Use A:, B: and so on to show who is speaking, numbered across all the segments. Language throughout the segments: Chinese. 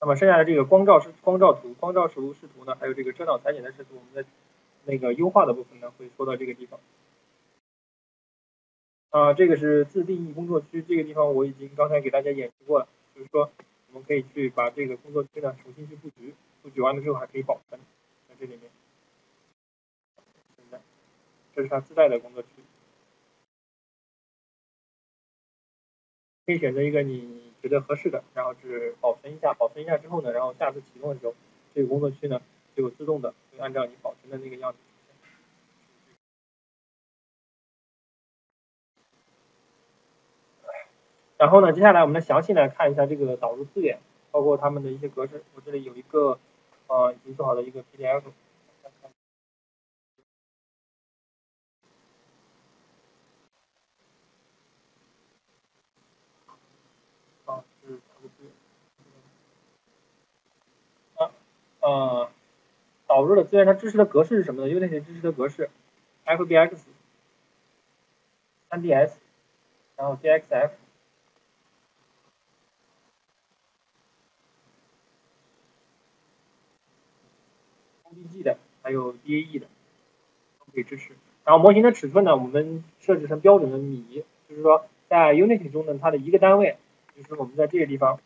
A: 那么剩下的这个光照是光照图、光照视图视图呢，还有这个遮挡裁剪的视图，我们在那个优化的部分呢会说到这个地方。啊，这个是自定义工作区，这个地方我已经刚才给大家演示过了，就是说我们可以去把这个工作区呢重新去布局，布局完了之后还可以保存在这里面。现在，这是它自带的工作区，可以选择一个你觉得合适的，然后是保存一下，保存一下之后呢，然后下次启动的时候，这个工作区呢就自动的会按照你保存的那个样子。然后呢，接下来我们来详细来看一下这个导入资源，包括他们的一些格式。我这里有一个呃已经做好的一个 PDF。啊，是导入资源。啊，呃，导入的资源它支持的格式是什么呢？有哪些支持的格式？FBX、3ds，然后 DXF。ODG 的，还有 DAE 的都可以支持。然后模型的尺寸呢，我们设置成标准的米，就是说在 Unity 中呢，它的一个单位就是我们在这个地方，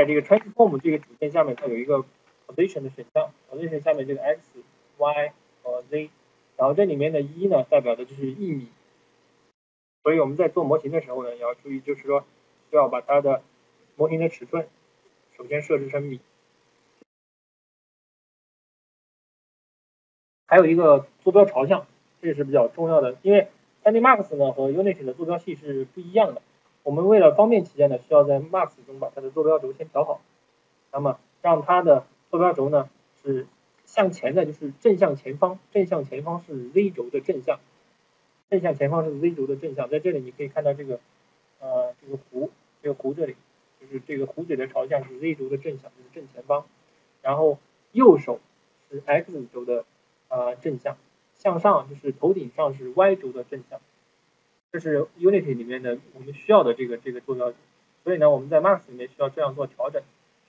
A: 在这个 Transform 这个主线下面，它有一个 Position 的选项，Position 下面这个 X、Y 和 Z，然后这里面的一呢，代表的就是一米。所以我们在做模型的时候呢，也要注意，就是说需要把它的模型的尺寸首先设置成米，还有一个坐标朝向，这是比较重要的，因为 3D Max 呢和 Unity 的坐标系是不一样的。我们为了方便起见呢，需要在 Max 中把它的坐标轴先调好，那么让它的坐标轴呢是向前的，就是正向前方，正向前方是 Z 轴的正向，正向前方是 Z 轴的正向，在这里你可以看到这个呃这个弧，这个弧这里。就是这个弧嘴的朝向是 Z 轴的正向，就是正前方，然后右手是 X 轴的呃正向，向上就是头顶上是 Y 轴的正向，这是 Unity 里面的我们需要的这个这个坐标，所以呢我们在 Max 里面需要这样做调整，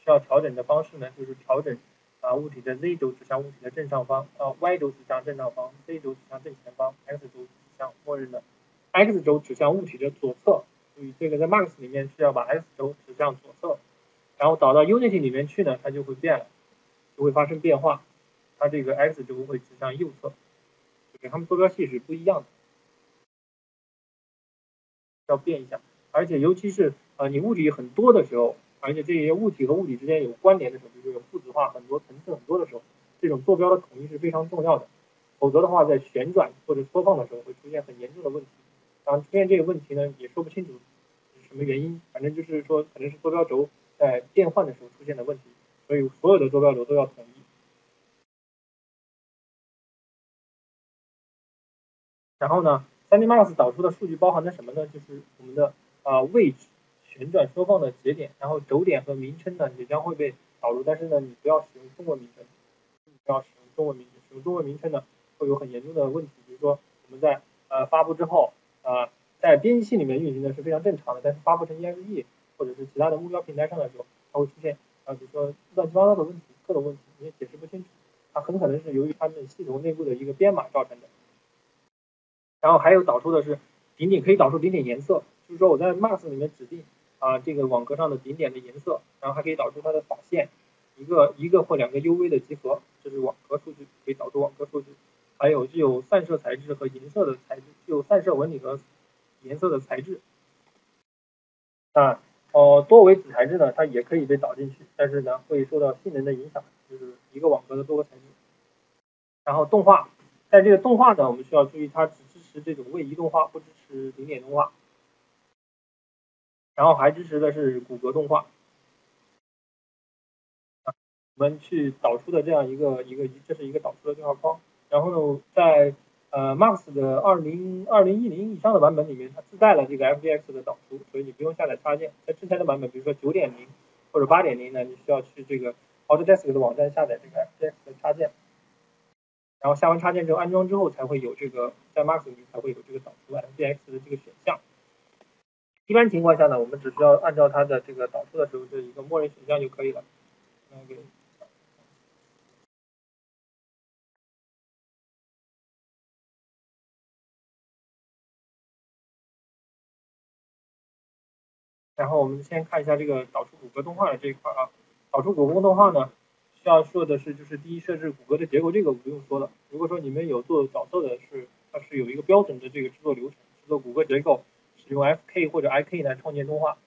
A: 需要调整的方式呢就是调整啊物体的 Z 轴指向物体的正上方，啊 Y 轴指向正上方，Z 轴指向正前方，X 轴指向默认的 X 轴指向物体的左侧。注意，这个在 Max 里面是要把 X 轴指向左侧，然后导到 Unity 里面去呢，它就会变了，就会发生变化，它这个 X 轴会指向右侧，就是它们坐标系是不一样的，要变一下。而且尤其是呃你物体很多的时候，而且这些物体和物体之间有关联的时候，就是有父子化很多层次很多的时候，这种坐标的统一是非常重要的，否则的话在旋转或者缩放的时候会出现很严重的问题。当出现这个问题呢，也说不清楚是什么原因，反正就是说可能是坐标轴在变换的时候出现的问题，所以所有的坐标轴都要统一。然后呢，3D Max 导出的数据包含的什么呢？就是我们的啊位置、旋转、缩放的节点，然后轴点和名称呢也将会被导入，但是呢你不要使用中文名称，不要使用中文名称，使用中文名称呢会有很严重的问题，比如说我们在呃发布之后。啊，在编辑器里面运行的是非常正常的，但是发布成 EXE 或者是其他的目标平台上的时候，它会出现啊，比如说乱七八糟的问题，各种问题你也解释不清楚，它很可能是由于他们系统内部的一个编码造成的。然后还有导出的是顶点，可以导出顶点颜色，就是说我在 Max 里面指定啊这个网格上的顶点的颜色，然后还可以导出它的法线，一个一个或两个 UV 的集合，这是网格数据，可以导出网格数据。还有具有散射材质和银色的材质，具有散射纹理和颜色的材质。啊，哦，多维子材质呢，它也可以被导进去，但是呢，会受到性能的影响，就是一个网格的多个材质。然后动画，在这个动画呢，我们需要注意，它只持这种位移动画，不支持顶点动画。然后还支持的是骨骼动画。我们去导出的这样一个一个，这是一个导出的对话框。然后呢，在呃 Max 的二零二零一零以上的版本里面，它自带了这个 FBX 的导出，所以你不用下载插件。在之前的版本，比如说九点零或者八点零呢，你需要去这个 Autodesk 的网站下载这个 FBX 的插件，然后下完插件之后安装之后，才会有这个在 Max 里面才会有这个导出 FBX 的这个选项。一般情况下呢，我们只需要按照它的这个导出的时候这一个默认选项就可以了。然后我们先看一下这个导出骨骼动画的这一块啊，导出骨骼动画呢，需要说的是就是第一设置骨骼的结构，这个不用说了。如果说你们有做角色的是，它是有一个标准的这个制作流程，制作骨骼结构，使用 FK 或者 IK 来创建动画。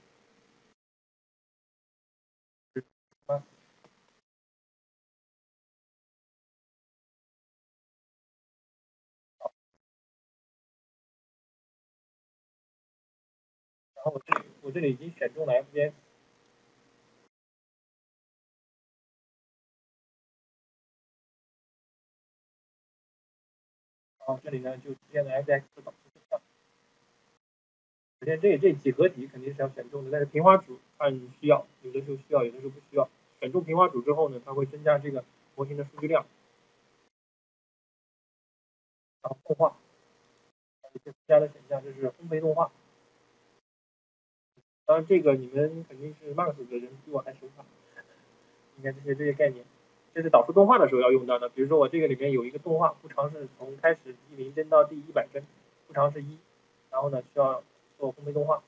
A: 然后我这里我这里已经选中了 FBS，然后这里呢就出现了 FBX 导出对象。首先这这几何体肯定是要选中的，但是平滑组按需要，有的时候需要，有的时候不需要。选中平滑组之后呢，它会增加这个模型的数据量。然后动画，一些附加的选项就是烘焙动画。当然，这个你们肯定是 Max 的人比我还熟吧？应该这些这些概念，这是导出动画的时候要用到的。比如说我这个里面有一个动画，不长是从开始第零帧到第一百帧，不长是一，然后呢需要做烘焙动画，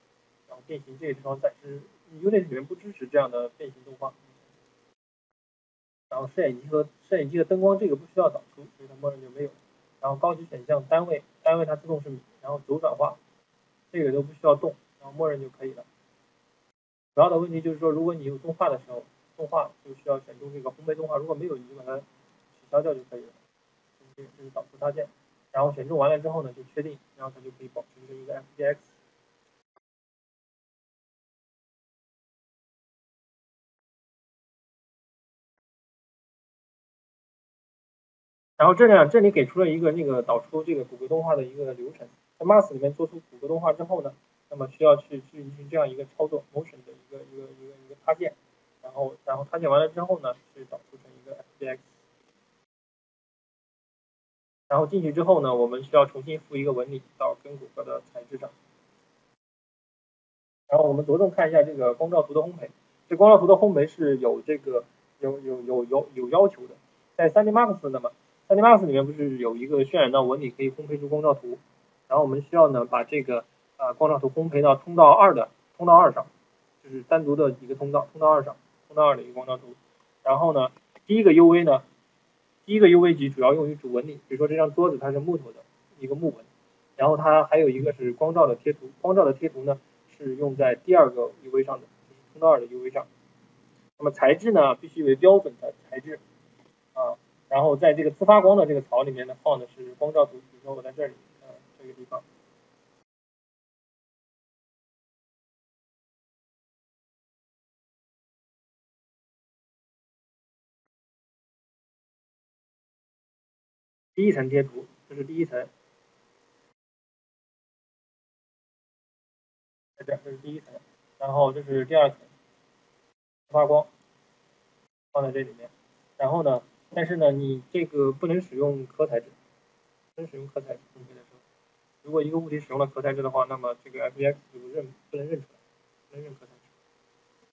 A: 然后变形这个地方暂时 Unity 里面不支持这样的变形动画。然后摄影机和摄影机的灯光这个不需要导出，所以它默认就没有。然后高级选项单位，单位它自动是米，然后轴转化，这个都不需要动，然后默认就可以了。主要的问题就是说，如果你有动画的时候，动画就需要选中这个烘焙动画，如果没有，你就把它取消掉就可以了。这这是导出插件，然后选中完了之后呢，就确定，然后它就可以保存成一个 FBX。然后这样，这里给出了一个那个导出这个骨骼动画的一个流程，在 MAS 里面做出骨骼动画之后呢。那么需要去去进行这样一个操作，motion 的一个一个一个一个插件，然后然后插件完了之后呢，去导出成一个 FBX，然后进去之后呢，我们需要重新附一个纹理到根骨骼的材质上，然后我们着重看一下这个光照图的烘焙，这光照图的烘焙是有这个有有有有有要求的，在 3D Max 那么 3D Max 里面不是有一个渲染到纹理可以烘焙出光照图，然后我们需要呢把这个啊，光照图烘焙到通道二的通道二上，就是单独的一个通道，通道二上，通道二的一个光照图。然后呢，第一个 UV 呢，第一个 UV 级主要用于主纹理，比如说这张桌子它是木头的一个木纹，然后它还有一个是光照的贴图，光照的贴图呢是用在第二个 UV 上的，就是通道二的 UV 上。那么材质呢必须为标准的材质啊，然后在这个自发光的这个槽里面呢放的是光照图，比如说我在这里啊这个地方。第一层贴图，这是第一层，在这，这是第一层，然后这是第二层，发光，放在这里面，然后呢，但是呢，你这个不能使用壳材质，不能使用壳材质的时候，如果一个物体使用了壳材质的话，那么这个 FBX 就认不能认出来，不能认壳材质。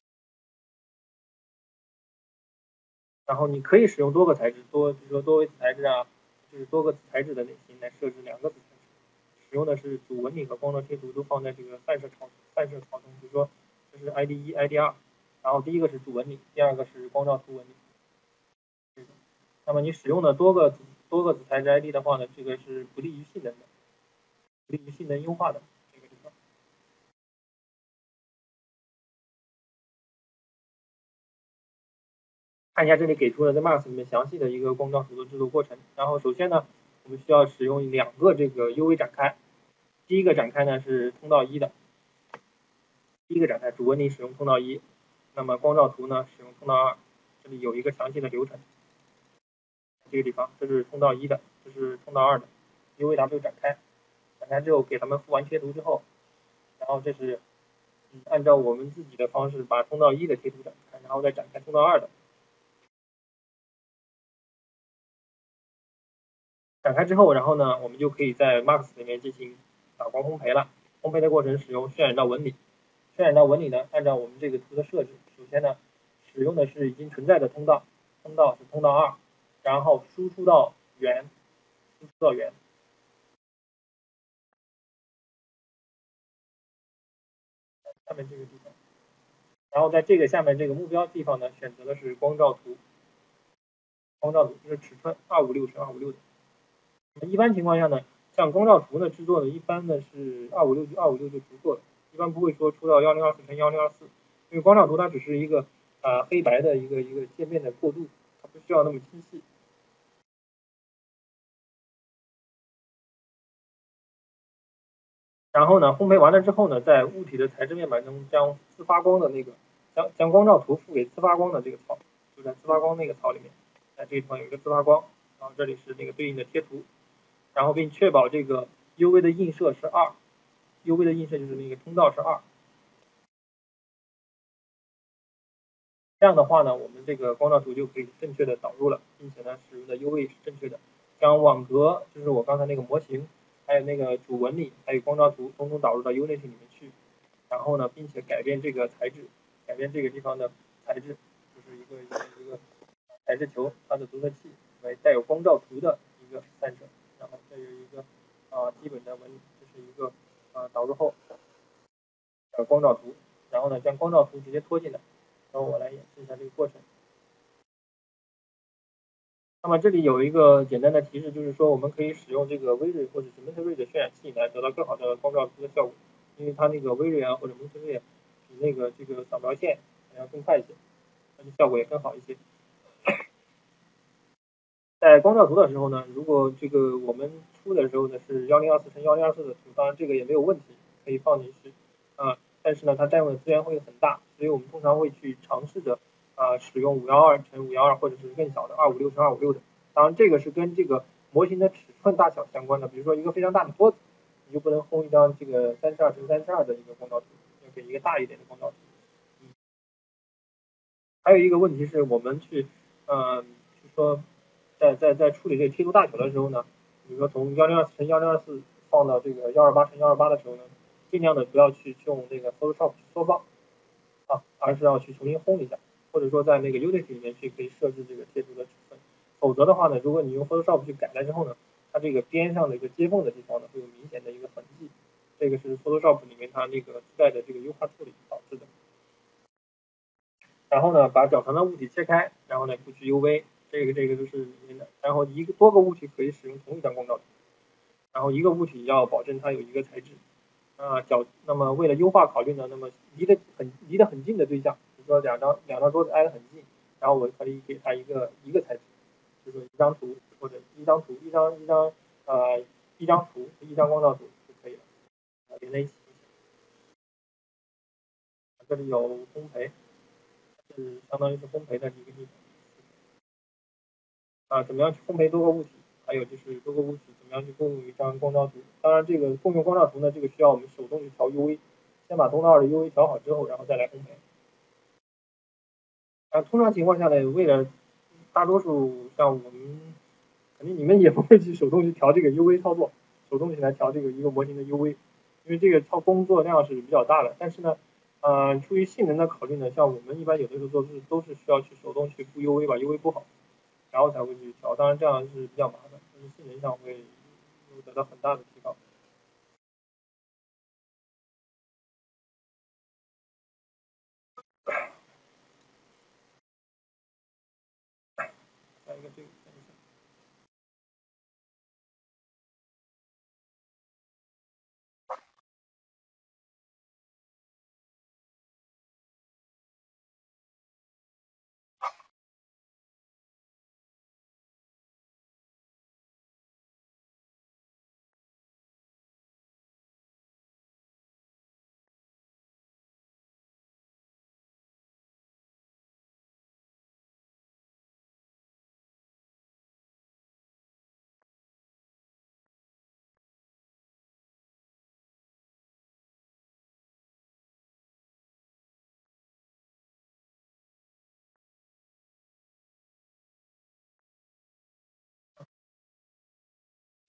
A: 然后你可以使用多个材质，多比如说多维材质啊。是多个材质的类型来设置两个子材质，使用的是主纹理和光照贴图都放在这个散射槽散射槽中，比如说这是 ID 一 ID 二，然后第一个是主纹理，第二个是光照图纹理。那么你使用的多个多个子材质 ID 的话呢，这个是不利于性能的，不利于性能优化的。看一下这里给出了在 Max 里面详细的一个光照图的制作过程。然后首先呢，我们需要使用两个这个 UV 展开。第一个展开呢是通道一的，第一个展开主纹理使用通道一，那么光照图呢使用通道二。这里有一个详细的流程。这个地方这是通道一的，这是通道二的 UVW 展开。展开之后给他们复完贴图之后，然后这是按照我们自己的方式把通道一的贴图展开，然后再展开通道二的。展开之后，然后呢，我们就可以在 Max 里面进行打光烘焙了。烘焙的过程使用渲染到纹理，渲染到纹理呢，按照我们这个图的设置，首先呢，使用的是已经存在的通道，通道是通道二，然后输出到圆，输出到圆，下面这个地方，然后在这个下面这个目标地方呢，选择的是光照图，光照图就是尺寸二五六乘二五六的。一般情况下呢，像光照图呢制作呢，一般呢是二五六就二五六就足够了。一般不会说出到幺零二四乘幺零二四，因为光照图它只是一个啊黑白的一个一个界面的过渡，它不需要那么清晰。然后呢，烘焙完了之后呢，在物体的材质面板中将自发光的那个将将光照图赋给自发光的这个槽，就在自发光那个槽里面，在这一方有一个自发光，然后这里是那个对应的贴图，然后并确保这个 UV 的映射是二。UV 的映射就是那个通道是二，这样的话呢，我们这个光照图就可以正确的导入了，并且呢，使用的 UV 是正确的。将网格，就是我刚才那个模型，还有那个主纹理，还有光照图，统统导入到 Unity 里面去。然后呢，并且改变这个材质，改变这个地方的材质，就是一个一个一个材质球，它的读色器为带有光照图的一个散射，然后这有一个啊基本的纹理，这是一个。啊，导入后，呃，光照图，然后呢，将光照图直接拖进来，然后我来演示一下这个过程。那么这里有一个简单的提示，就是说我们可以使用这个微锐或者是 m o n t r a y 的渲染器来得到更好的光照图的效果，因为它那个微锐啊或者 m o n t r a y 比那个这个扫描线要更快一些，它的效果也更好一些。在光照图的时候呢，如果这个我们出的时候呢是幺零二四乘幺零二四的图，当然这个也没有问题，可以放进去啊。但是呢，它占用的资源会很大，所以我们通常会去尝试着啊使用五幺二乘五幺二或者是更小的二五六乘二五六的。当然这个是跟这个模型的尺寸大小相关的，比如说一个非常大的桌子，你就不能烘一张这个三十二乘三十二的一个光照图，要给一个大一点的光照图。还有一个问题是我们去嗯，就说。在在在处理这个贴图大小的时候呢，比如说从幺零二四乘幺零二四放到这个幺二八乘幺二八的时候呢，尽量的不要去用那个 Photoshop 去缩放啊，而是要去重新烘一下，或者说在那个 Unity 里面去可以设置这个贴图的尺寸。否则的话呢，如果你用 Photoshop 去改了之后呢，它这个边上的一个接缝的地方呢会有明显的一个痕迹，这个是 Photoshop 里面它那个自带的这个优化处理导致的。然后呢，把较长的物体切开，然后呢不去 UV。这个这个就是里的，然后一个多个物体可以使用同一张光照图，然后一个物体要保证它有一个材质，啊角，那么为了优化考虑呢，那么离得很离得很近的对象，比如说两张两张桌子挨得很近，然后我可以给它一个一个材质，就是一张图或者一张图一张一张呃一张图一张光照图就可以了，连在一起。这里有烘焙，是相当于是烘焙的一个地方。啊，怎么样去烘焙多个物体？还有就是多个物体怎么样去共用一张光照图？当然，这个共用光照图呢，这个需要我们手动去调 UV，先把通道二的 UV 调好之后，然后再来烘焙。啊，通常情况下呢，为了大多数像我们，肯定你们也不会去手动去调这个 UV 操作，手动去来调这个一个模型的 UV，因为这个操工作量是比较大的。但是呢，呃，出于性能的考虑呢，像我们一般有的时候都是都是需要去手动去布 UV，把 UV 布好。然后才会去调，当然这样是比较麻烦，但是性能上会得到很大的提高。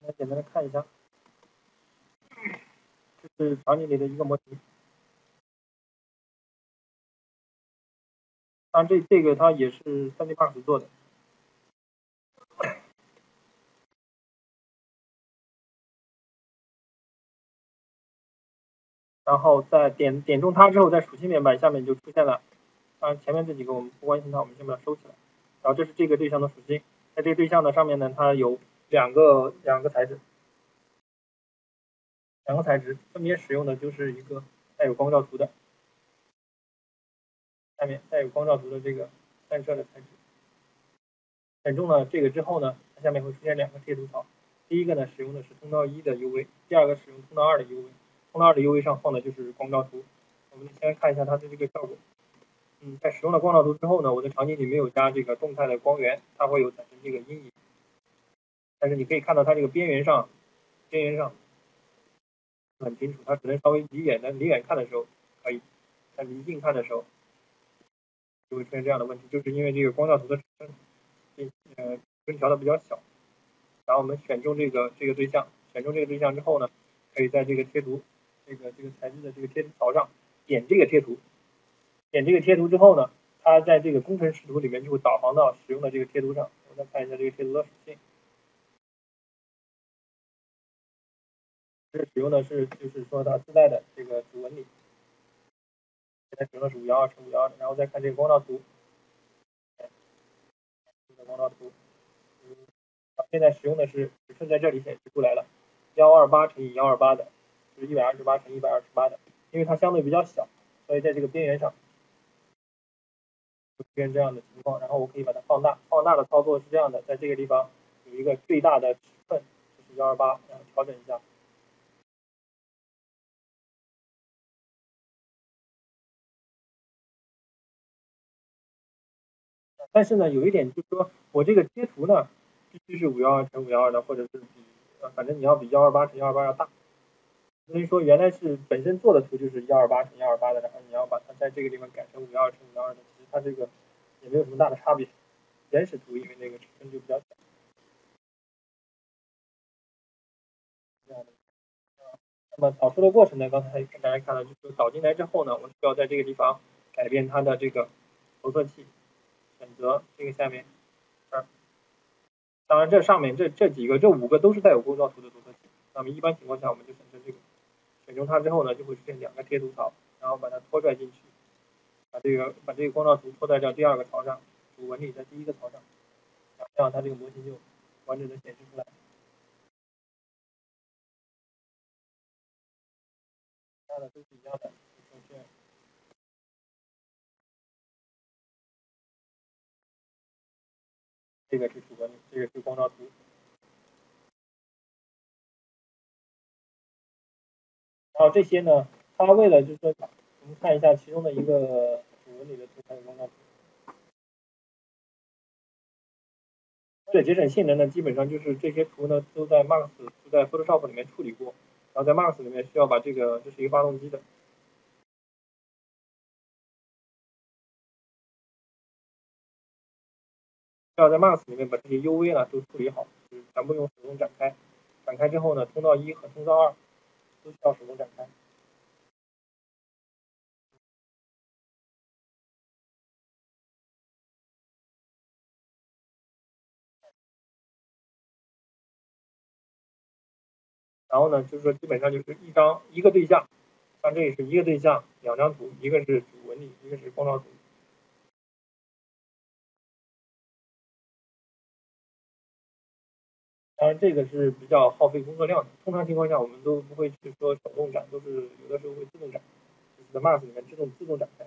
A: 来简单的看一下，这是场景里的一个模型。当然这这个它也是 3D Max 做的。然后在点点中它之后，在属性面板下面就出现了，当然前面这几个我们不关心它，我们先把它收起来。然后这是这个对象的属性，在这个对象的上面呢，它有两个两个材质，两个材质分别使用的就是一个带有光照图的，下面带有光照图的这个散射的材质。选中了这个之后呢，它下面会出现两个贴图槽，第一个呢使用的是通道一的 UV，第二个使用通道二的 UV。通道二的 UV 上放的就是光照图，我们先看一下它的这个效果。嗯，在使用了光照图之后呢，我的场景里没有加这个动态的光源，它会有产生这个阴影。但是你可以看到它这个边缘上，边缘上很清楚，它只能稍微离远的离远看的时候可以，但离近看的时候就会出现这样的问题，就是因为这个光照图的尺寸，呃，分调的比较小。然后我们选中这个这个对象，选中这个对象之后呢，可以在这个贴图。这个这个材质的这个贴图槽上点这个贴图，点这个贴图之后呢，它在这个工程视图里面就会导航到使用的这个贴图上。我们再看一下这个贴图的属性，这使用的是就是说它自带的这个主纹理，现在使用的是五幺二乘五幺二，然后再看这个光照图，这个光照图，现在使用的是尺寸在这里显示出来了，幺二八乘以幺二八的。就是一百二十八乘一百二十八的，因为它相对比较小，所以在这个边缘上出现这样的情况。然后我可以把它放大，放大的操作是这样的，在这个地方有一个最大的尺寸，就是幺二八，然后调整一下。但是呢，有一点就是说我这个贴图呢，必须是五幺二乘五幺二的，或者是比，呃，反正你要比幺二八乘幺二八要大。所以说原来是本身做的图就是幺二八乘幺二八的，然后你要把它在这个地方改成五幺二乘五幺二的，其实它这个也没有什么大的差别。原始图因为那个尺寸就比较小。那么导出的过程呢，刚才给大家看到，就是导进来之后呢，我需要在这个地方改变它的这个投射器，择这个下面这儿。当然这上面这这几个这五个都是带有光照图的投射器，那么一般情况下我们就选择这个。选中它之后呢，就会出现两个贴图槽，然后把它拖拽进去，把这个把这个光照图拖在这第二个槽上，主纹理在第一个槽上，这样它这个模型就完整的显示出来。其他的都是一样的，这个是主纹理，这个是光照图。然后这些呢，它为了就是说，我们看一下其中的一个主纹理的图，还有光照图。为了节省性能呢，基本上就是这些图呢都在 Max 都在 Photoshop 里面处理过，然后在 Max 里面需要把这个这是一个发动机的，要在 Max 里面把这些 UV 呢都处理好，就是全部用手动展开，展开之后呢，通道一和通道二。都需要手动展开。然后呢，就是说基本上就是一张一个对象，像这里是一个对象，两张图，一个是主纹理，一个是光照图。当然，这个是比较耗费工作量的。通常情况下，我们都不会去说手动展，都是有的时候会自动展，就是在 Max 里面自动自动展开。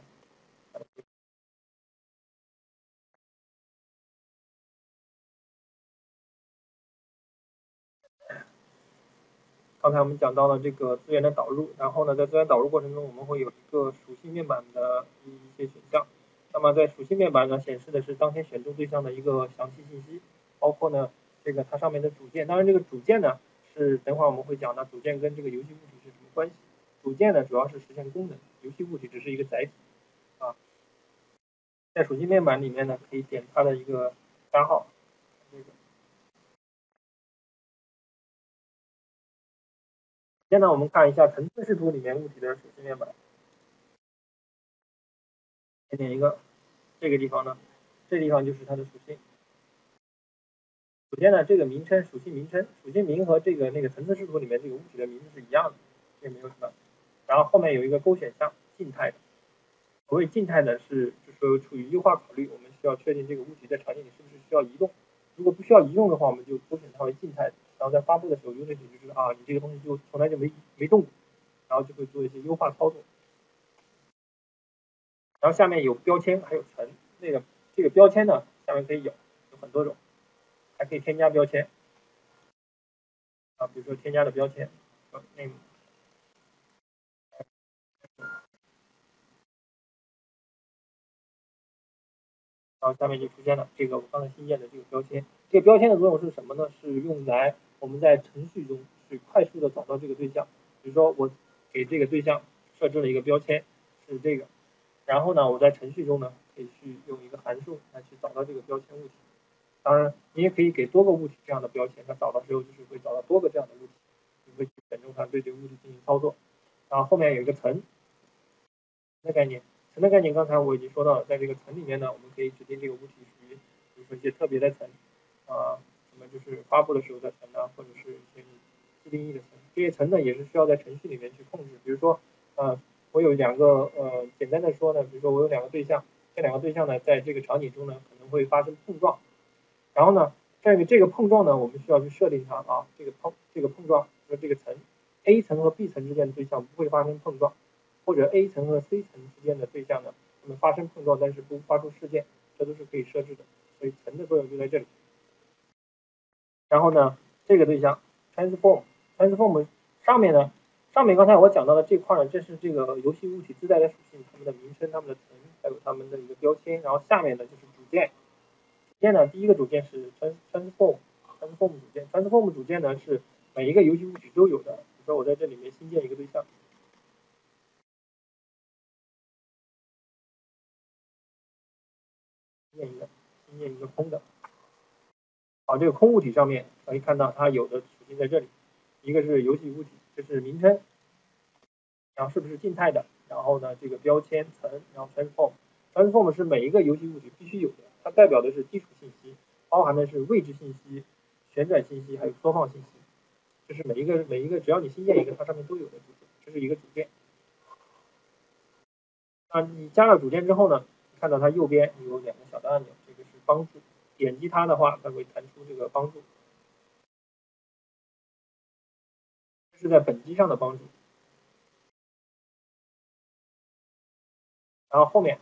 A: 刚才我们讲到了这个资源的导入，然后呢，在资源导入过程中，我们会有一个属性面板的一些选项。那么在属性面板呢，显示的是当前选中对象的一个详细信息，包括呢。这个它上面的组件，当然这个组件呢是等会儿我们会讲的，组件跟这个游戏物体是什么关系？组件呢主要是实现功能，游戏物体只是一个载体啊。在属性面板里面呢，可以点它的一个单号。现在我们看一下层次视图里面物体的属性面板，先点一个，这个地方呢，这地方就是它的属性。首先呢，这个名称属性名称属性名和这个那个层次视图里面这个物体的名字是一样的，这没有什么。然后后面有一个勾选项，静态的。所谓静态呢是，就是说出于优化考虑，我们需要确定这个物体在场景里是不是需要移动。如果不需要移动的话，我们就勾选它为静态的。然后在发布的时候，Unity 就知道啊，你这个东西就从来就没没动过，然后就会做一些优化操作。然后下面有标签，还有层，那个这个标签呢，下面可以有有很多种，还可以添加标签啊，比如说添加的标签，name，然后下面就出现了这个我刚才新建的这个标签。这个标签的作用是什么呢？是用来我们在程序中去快速的找到这个对象。比如说我给这个对象设置了一个标签，是这个。然后呢，我在程序中呢，可以去用一个函数来去找到这个标签物体。当然，你也可以给多个物体这样的标签，它找的时候就是会找到多个这样的物体，你会去本中它对这个物体进行操作。然后后面有一个层的概念，层的概念刚才我已经说到了，在这个层里面呢，我们可以指定这个物体属于，比如说一些特别的层，啊，什么就是发布的时候的层啊，或者是一些自定义的层，这些层呢也是需要在程序里面去控制，比如说，呃。我有两个呃，简单的说呢，比如说我有两个对象，这两个对象呢，在这个场景中呢，可能会发生碰撞，然后呢，这个这个碰撞呢，我们需要去设定它啊，这个碰这个碰撞和这个层 A 层和 B 层之间的对象不会发生碰撞，或者 A 层和 C 层之间的对象呢，它们发生碰撞，但是不发出事件，这都是可以设置的，所以层的作用就在这里。然后呢，这个对象 transform transform 上面呢。上面刚才我讲到的这块呢，这是这个游戏物体自带的属性，它们的名称、它们的层，还有它们的一个标签。然后下面呢就是组件。组件呢，第一个组件是 transform，transform 组件。transform 组件呢是每一个游戏物体都有的。比如说我在这里面新建一个对象，新建一个，新建一个空的。好，这个空物体上面可以看到它有的属性在这里，一个是游戏物体。这是名称，然后是不是静态的？然后呢，这个标签层，然后 transform，transform 是每一个游戏物体必须有的，它代表的是基础信息，包含的是位置信息、旋转信息，还有缩放信息。这是每一个每一个，只要你新建一个，它上面都有的组件，这是一个组件。啊，你加了组件之后呢，看到它右边有两个小的按钮，这个是帮助，点击它的话，它会弹出这个帮助。是在本机上的帮助，然后后面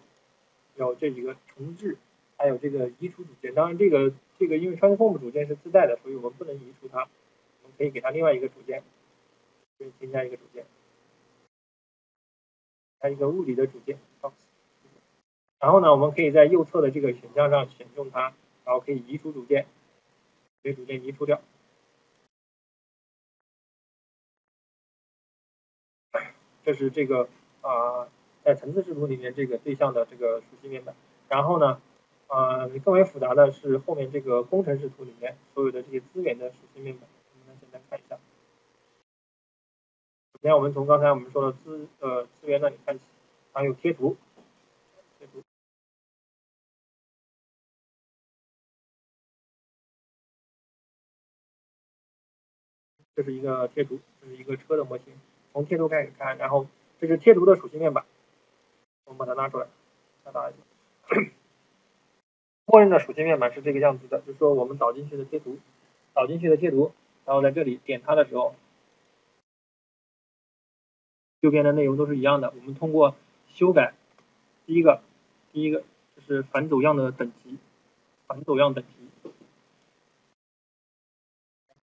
A: 有这几个重置，还有这个移除组件。当然，这个这个因为 transform 组件是自带的，所以我们不能移除它。我们可以给它另外一个组件，可以添加一个组件，加一个物理的组件 box。然后呢，我们可以在右侧的这个选项上选中它，然后可以移除组件，把组件移除掉。这是这个啊，在层次视图里面这个对象的这个属性面板。然后呢，呃，更为复杂的是后面这个工程视图里面所有的这些资源的属性面板。我们简单看一下。首先，我们从刚才我们说的资呃资源那里看起，还有贴图，贴图，这是一个贴图，这是一个车的模型。从贴图开始看，然后这是贴图的属性面板，我们把它拉出来，下大一下。默认的属性面板是这个样子的，就是说我们导进去的贴图，导进去的贴图，然后在这里点它的时候，右边的内容都是一样的。我们通过修改，第一个，第一个就是反走样的等级，反走样等级，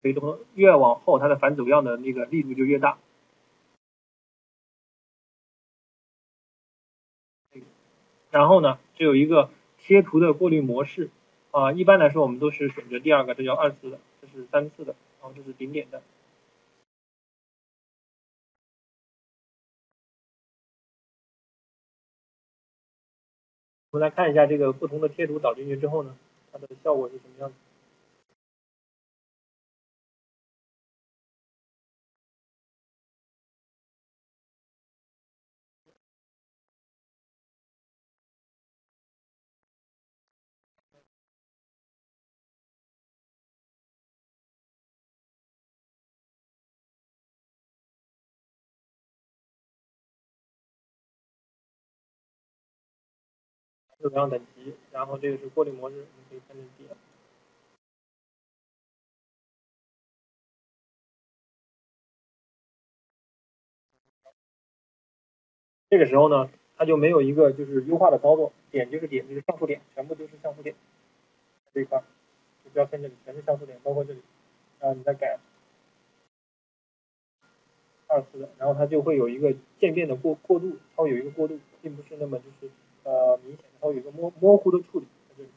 A: 以多越往后它的反走样的那个力度就越大。然后呢，这有一个贴图的过滤模式啊，一般来说我们都是选择第二个，这叫二次的，这是三次的，然后这是顶点的。我们来看一下这个不同的贴图导进去之后呢，它的效果是什么样子。流量等级，然后这个是过滤模式，我们可以看成点。这个时候呢，它就没有一个就是优化的操作，点就是点，就是像素点，全部都是像素点。这一块就标签这里，全是像素点，包括这里，然后你再改二次的，然后它就会有一个渐变的过过渡，它会有一个过渡，并不是那么就是呃明显，然后有个模模糊的处理在这里。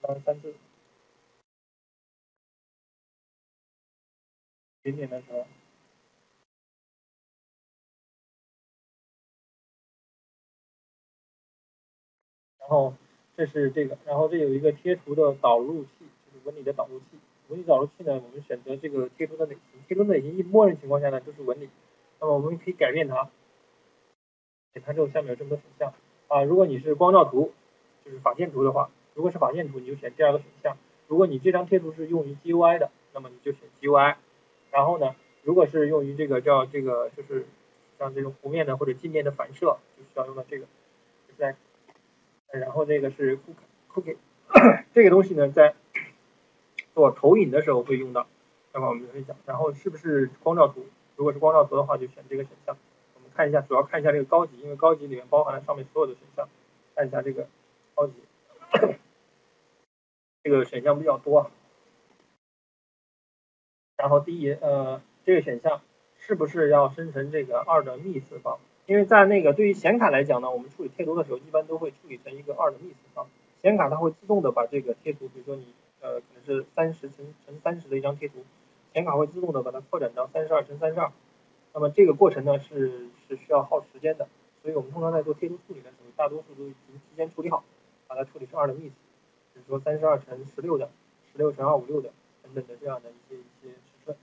A: 然三次，点点的时候。然后这是这个，然后这有一个贴图的导入器，就是纹理的导入器。纹理导入器呢，我们选择这个贴图的类型，贴图类型一默认情况下呢就是纹理。那么我们可以改变它，点它之后下面有这么多选项啊。如果你是光照图，就是法线图的话，如果是法线图你就选第二个选项。如果你这张贴图是用于 GUI 的，那么你就选 GUI。然后呢，如果是用于这个叫这个就是像这种弧面的或者镜面的反射，就需要用到这个在。然后这个是 cookie，这个东西呢，在做投影的时候会用到，待会我们会讲。然后是不是光照图？如果是光照图的话，就选这个选项。看一下，主要看一下这个高级，因为高级里面包含了上面所有的选项。看一下这个高级，这个选项比较多。然后第一，呃，这个选项是不是要生成这个二的幂次方？因为在那个对于显卡来讲呢，我们处理贴图的时候，一般都会处理成一个二的幂次方。显卡它会自动的把这个贴图，比如说你呃可能是三十乘乘三十的一张贴图，显卡会自动的把它扩展到三十二乘三十二。那么这个过程呢是是需要耗时间的，所以我们通常在做贴图处理的时候，大多数都已经提前处理好，把它处理成二的幂次，比如说三十二乘十六的、十六乘二五六的等等的这样的一些一些尺寸。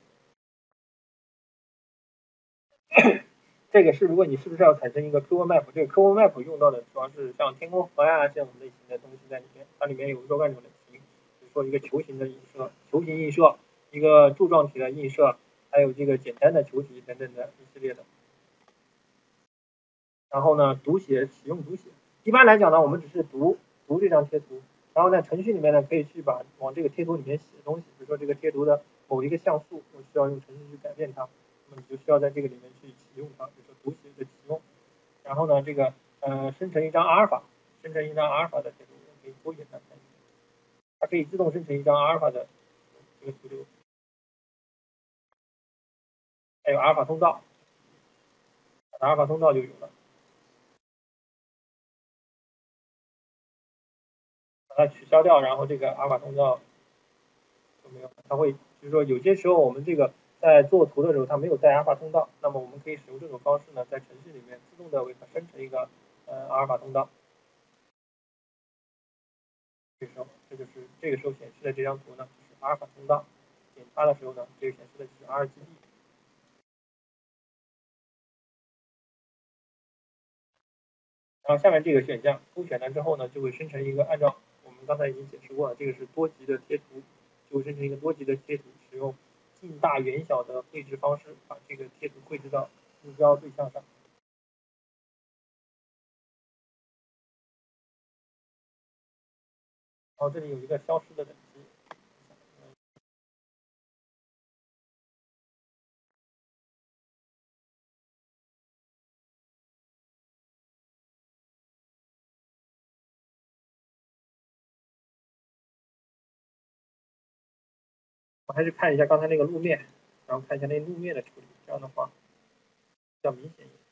A: 这个是，如果你是不是要产生一个 Q map，这个 Q map 用到的主要是像天空河呀这种类型的东西在里面，它里面有若干种类型，比如说一个球形的映射、球形映射，一个柱状体的映射，还有这个简单的球体等等的一系列的。然后呢，读写启用读写，一般来讲呢，我们只是读读这张贴图，然后在程序里面呢，可以去把往这个贴图里面写东西，比如说这个贴图的某一个像素，我需要用程序去改变它，那么你就需要在这个里面去启用它。比如说读写的启用，然后呢，这个呃生成一张阿尔法，生成一张阿尔法的贴图，我可以勾选它，它可以自动生成一张阿尔法的这个图流，还有阿尔法通道，阿尔法通道就有了，把它取消掉，然后这个阿尔法通道就没有，它会就是说有些时候我们这个。在做图的时候，它没有带阿尔法通道，那么我们可以使用这种方式呢，在程序里面自动的为它生成一个呃阿尔法通道。这时候，这就是这个时候显示的这张图呢，是阿尔法通道。点它的时候呢，这个显示的就是 RGB。然后下面这个选项勾选了之后呢，就会生成一个按照我们刚才已经解释过了，这个是多级的贴图，就会生成一个多级的贴图，使用。近大远小的绘制方式，把这个贴图绘制到目标对象上。然后这里有一个消失的等还是看一下刚才那个路面，然后看一下那路面的处理，这样的话比较明显一点。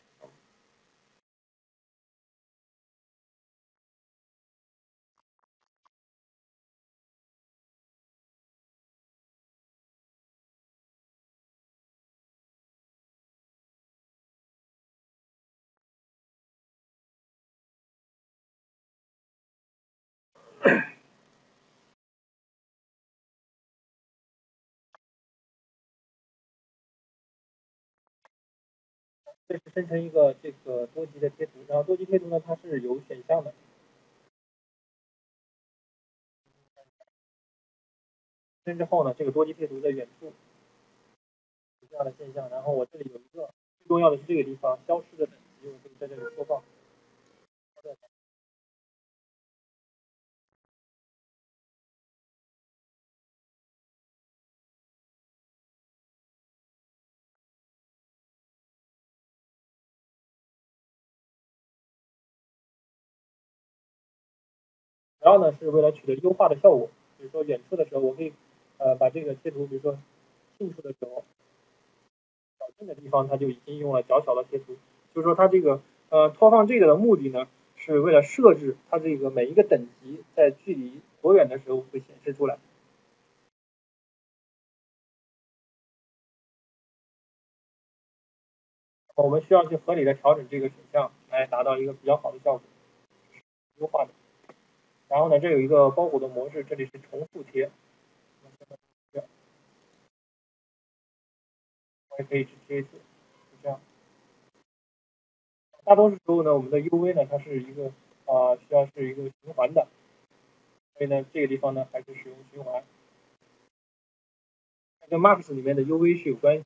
A: 这是生成一个这个多级的贴图，然后多级贴图呢，它是有选项的。生成之后呢，这个多级贴图在远处有这样的现象，然后我这里有一个最重要的是这个地方消失的等级，我可以在这里播放。主要呢是为了取得优化的效果。比如说远处的时候，我可以呃把这个贴图，比如说近处的时候，较近的地方它就已经用了较小的贴图。就是说它这个呃拖放这个的目的呢，是为了设置它这个每一个等级在距离多远的时候会显示出来。我们需要去合理的调整这个选项，来达到一个比较好的效果，优化的。然后呢，这有一个包裹的模式，这里是重复贴，我也可以去贴一次，就这样。大多数时候呢，我们的 UV 呢，它是一个啊，需要是一个循环的，所以呢，这个地方呢，还是使用循环，跟 Max 里面的 UV 是有关系。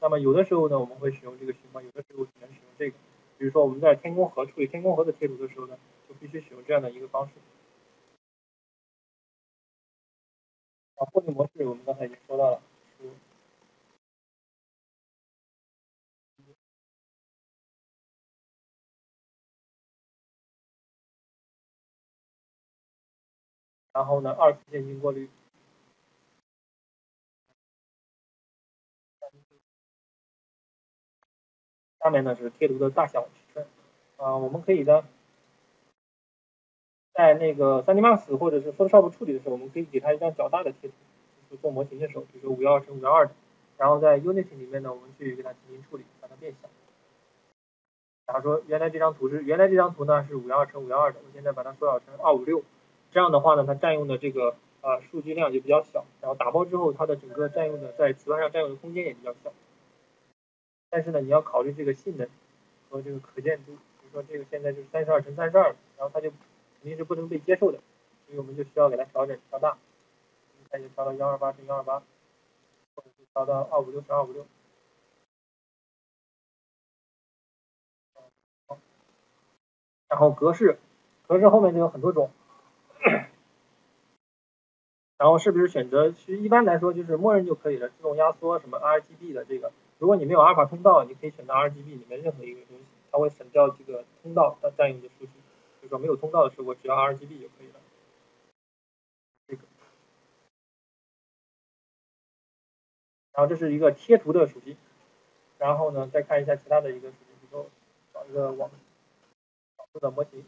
A: 那么有的时候呢，我们会使用这个循环，有的时候只能使用这个。比如说我们在天宫盒处理天宫盒的贴图的时候呢，就必须使用这样的一个方式。啊，获利模式我们刚才已经说到了，然后呢，二次线性过滤。下面呢是贴图的大小尺寸，啊，我们可以呢，在那个 3D Max 或者是 Photoshop 处理的时候，我们可以给它一张较大的贴图，就是做模型的时候，比如说五幺二乘五幺二的，然后在 Unity 里面呢，我们去给它进行处理，把它变小。假如说原来这张图是原来这张图呢是五幺二乘五幺二的，我现在把它缩小成二五六，这样的话呢，它占用的这个啊数据量就比较小，然后打包之后，它的整个占用的在磁盘上占用的空间也比较小。但是呢，你要考虑这个性能和这个可见度。比如说这个现在就是三十二乘三十二，然后它就肯定是不能被接受的，所以我们就需要给它调整调大，它就调到幺二八乘幺二八，或者是调到二五六乘二五六。然后格式，格式后面就有很多种，然后是不是选择？其实一般来说就是默认就可以了，自动压缩什么 RGB 的这个。如果你没有阿尔法通道，你可以选择 RGB 里面任何一个东西，它会省掉这个通道它占用的数据。就是说没有通道的时候，我只要 RGB 就可以了。这个，然后这是一个贴图的属性，然后呢，再看一下其他的一个属性，比如说找一个网网络的模型。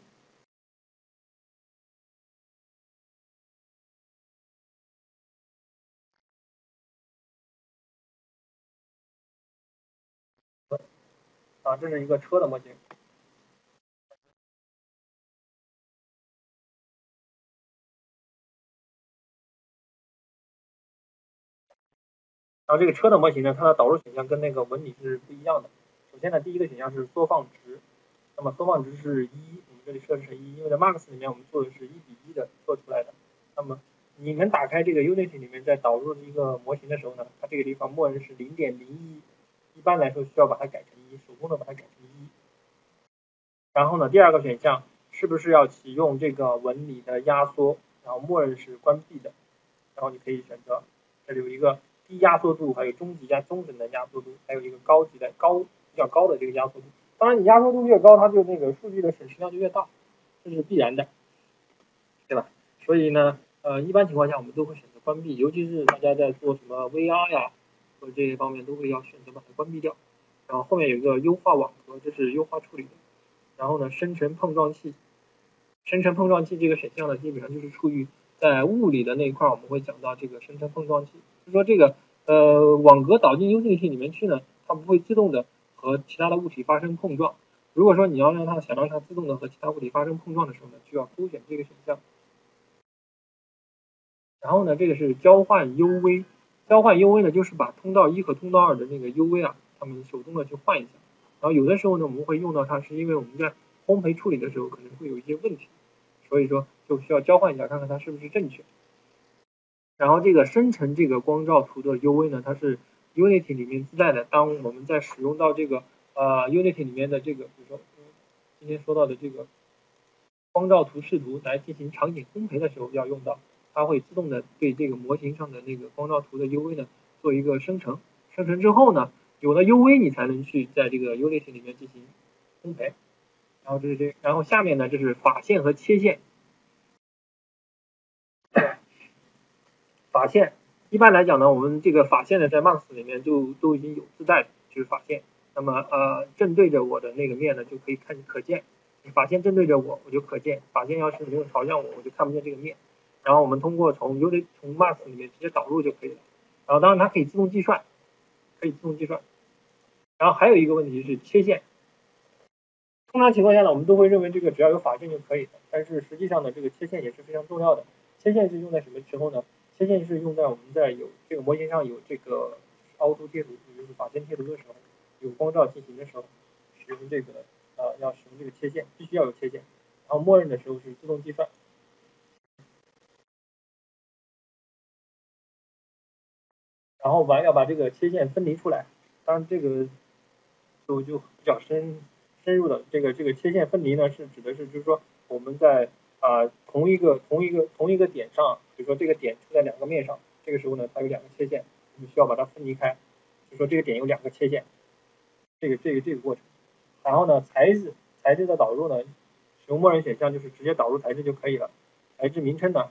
A: 啊，这是一个车的模型，然后这个车的模型呢，它的导入选项跟那个纹理是不一样的。首先呢，第一个选项是缩放值，那么缩放值是一，我们这里设置成一，因为在 Max 里面我们做的是一比一的做出来的。那么你们打开这个 Unity 里面在导入一个模型的时候呢，它这个地方默认是零点零一。一般来说需要把它改成一，手工的把它改成一。然后呢，第二个选项是不是要启用这个纹理的压缩？然后默认是关闭的。然后你可以选择，这里有一个低压缩度，还有中级加中等的压缩度，还有一个高级的高比较高的这个压缩度。当然你压缩度越高，它就那个数据的损失量就越大，这是必然的，对吧？所以呢，呃，一般情况下我们都会选择关闭，尤其是大家在做什么 VR 呀。或这些方面都会要选择把它关闭掉，然后后面有一个优化网格，这是优化处理的。然后呢，生成碰撞器，生成碰撞器这个选项呢，基本上就是处于在物理的那一块，我们会讲到这个生成碰撞器，就说这个呃网格导进 U N T 里面去呢，它不会自动的和其他的物体发生碰撞。如果说你要让它想让它自动的和其他物体发生碰撞的时候呢，就要勾选这个选项。然后呢，这个是交换 UV。交换 UV 呢，就是把通道一和通道二的那个 UV 啊，他们手动的去换一下。然后有的时候呢，我们会用到它，是因为我们在烘焙处理的时候可能会有一些问题，所以说就需要交换一下，看看它是不是正确。然后这个生成这个光照图的 UV 呢，它是 Unity 里面自带的。当我们在使用到这个呃 Unity 里面的这个，比如说今天说到的这个光照图视图来进行场景烘焙的时候要用到。它会自动的对这个模型上的那个光照图的 UV 呢做一个生成，生成之后呢，有了 UV 你才能去在这个 Unity 里面进行烘焙。然后这是这，然后下面呢这是法线和切线。法线，一般来讲呢，我们这个法线呢，在 Max 里面就都已经有自带，就是法线。那么呃，正对着我的那个面呢，就可以看可见。法线正对着我，我就可见；法线要是没有朝向我，我就看不见这个面。然后我们通过从 U 的从 Max 里面直接导入就可以了。然后当然它可以自动计算，可以自动计算。然后还有一个问题是切线。通常情况下呢，我们都会认为这个只要有法线就可以了。但是实际上呢，这个切线也是非常重要的。切线是用在什么时候呢？切线是用在我们在有这个模型上有这个凹凸贴图，也就是法线贴图的时候，有光照进行的时候，使用这个呃要使用这个切线，必须要有切线。然后默认的时候是自动计算。然后完要把这个切线分离出来，当然这个就就比较深深入的这个这个切线分离呢，是指的是就是说我们在啊同一个同一个同一个点上，比如说这个点处在两个面上，这个时候呢它有两个切线，我们需要把它分离开，就说这个点有两个切线，这个这个这个过程。然后呢材质材质的导入呢，使用默认选项就是直接导入材质就可以了。材质名称呢，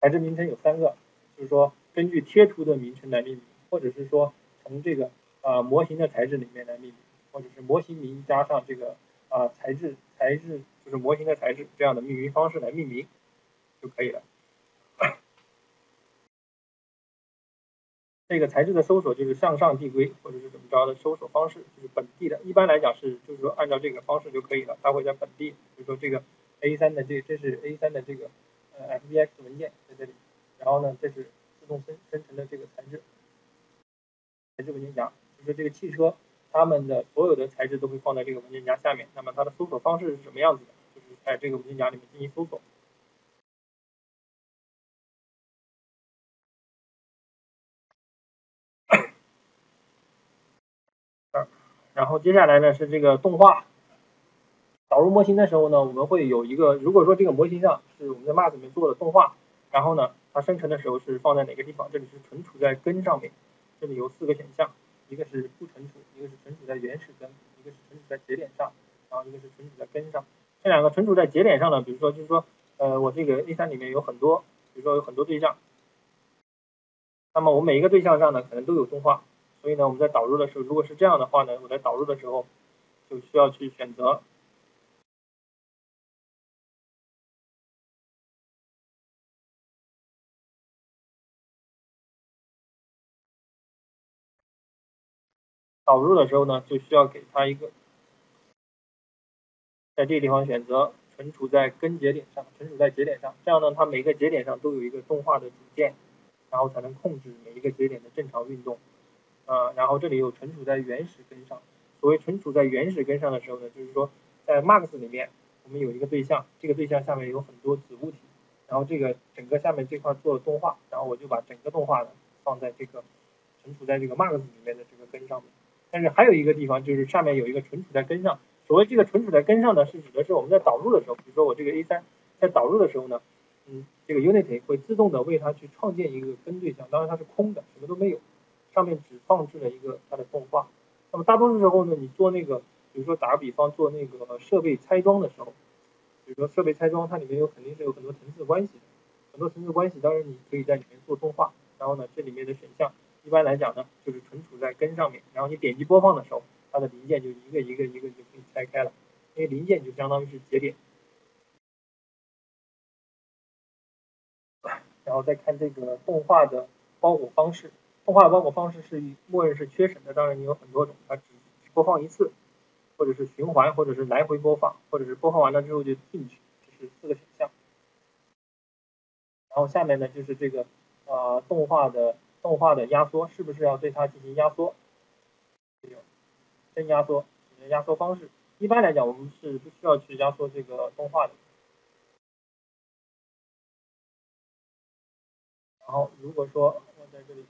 A: 材质名称有三个，就是说。根据贴图的名称来命名，或者是说从这个啊模型的材质里面来命名，或者是模型名加上这个啊材质材质就是模型的材质这样的命名方式来命名就可以了。这个材质的搜索就是向上递归或者是怎么着的搜索方式，就是本地的，一般来讲是就是说按照这个方式就可以了，它会在本地，比如说这个 A3 的这这是 A3 的这个呃 FBX 文件在这里，然后呢这是。自动生生成的这个材质，材质文件夹，就是这个汽车，它们的所有的材质都会放在这个文件夹下面。那么它的搜索方式是什么样子的？就是在这个文件夹里面进行搜索。然后接下来呢是这个动画，导入模型的时候呢，我们会有一个，如果说这个模型上是我们在 Max 里面做的动画，然后呢。它生成的时候是放在哪个地方？这里是存储在根上面，这里有四个选项，一个是不存储，一个是存储在原始根，一个是存储在节点上，然后一个是存储在根上。这两个存储在节点上呢，比如说就是说，呃，我这个 A3 里面有很多，比如说有很多对象，那么我每一个对象上呢，可能都有动画，所以呢，我们在导入的时候，如果是这样的话呢，我在导入的时候就需要去选择。导入的时候呢，就需要给它一个，在这个地方选择存储在根节点上，存储在节点上，这样呢，它每个节点上都有一个动画的组件，然后才能控制每一个节点的正常运动。呃，然后这里有存储在原始根上，所谓存储在原始根上的时候呢，就是说在 Max 里面，我们有一个对象，这个对象下面有很多子物体，然后这个整个下面这块做了动画，然后我就把整个动画呢放在这个存储在这个 Max 里面的这个根上面。但是还有一个地方，就是上面有一个存储在根上。所谓这个存储在根上呢，是指的是我们在导入的时候，比如说我这个 A3 在导入的时候呢，嗯，这个 Unity 会自动的为它去创建一个根对象，当然它是空的，什么都没有，上面只放置了一个它的动画。那么大多数时候呢，你做那个，比如说打个比方，做那个设备拆装的时候，比如说设备拆装，它里面有肯定是有很多层次关系的，很多层次关系，当然你可以在里面做动画。然后呢，这里面的选项。一般来讲呢，就是存储在根上面，然后你点击播放的时候，它的零件就一个一个一个就可以拆开了，因为零件就相当于是节点。然后再看这个动画的包裹方式，动画的包裹方式是默认是缺省的，当然你有很多种，它只播放一次，或者是循环，或者是来回播放，或者是播放完了之后就进去，这是四个选项。然后下面呢就是这个呃动画的。动画的压缩是不是要对它进行压缩？真压缩，压缩方式。一般来讲，我们是不需要去压缩这个动画的。然后，如果说我在这里，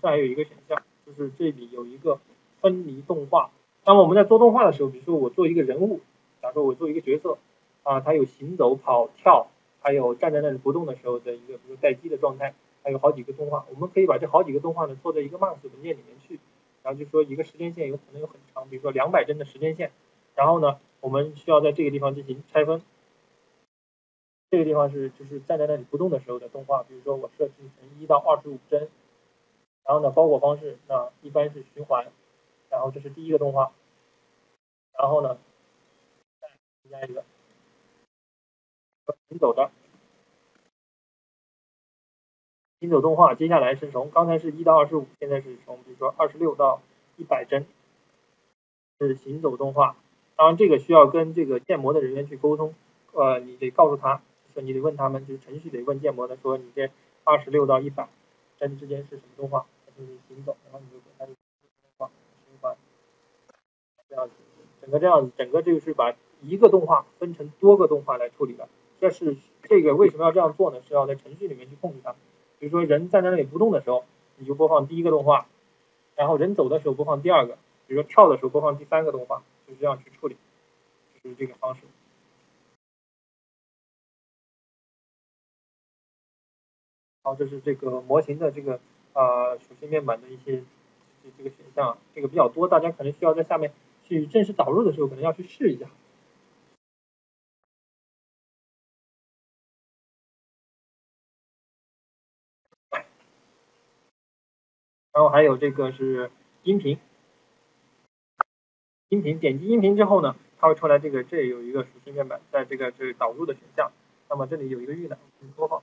A: 这还有一个选项，就是这里有一个分离动画。那么我们在做动画的时候，比如说我做一个人物。假如说我做一个角色，啊，他有行走、跑、跳，还有站在那里不动的时候的一个，比如待机的状态，还有好几个动画，我们可以把这好几个动画呢做在一个 Max 文件里面去，然后就说一个时间线有可能有很长，比如说两百帧的时间线，然后呢，我们需要在这个地方进行拆分。这个地方是就是站在那里不动的时候的动画，比如说我设置成一到二十五帧，然后呢，包裹方式那一般是循环，然后这是第一个动画，然后呢，再加一个行走的行走动画，接下来是从刚才是一到二十五，现在是从比如说二十六到一百帧，是行走动画，当然这个需要跟这个建模的人员去沟通，呃，你得告诉他。说你得问他们，就是程序得问建模的，说你这二十六到一百帧之间是什么动画，就是行走，然后你就给它动画循环，这样子，整个这样子，整个就是把一个动画分成多个动画来处理的。这是这个为什么要这样做呢？是要在程序里面去控制它。比如说人站在那里不动的时候，你就播放第一个动画，然后人走的时候播放第二个，比如说跳的时候播放第三个动画，就是这样去处理，就是这个方式。好，这是这个模型的这个呃属性面板的一些这个选项，这个比较多，大家可能需要在下面去正式导入的时候，可能要去试一下。然后还有这个是音频，音频点击音频之后呢，它会出来这个这有一个属性面板，在这个这导入的选项，那么这里有一个预览播放。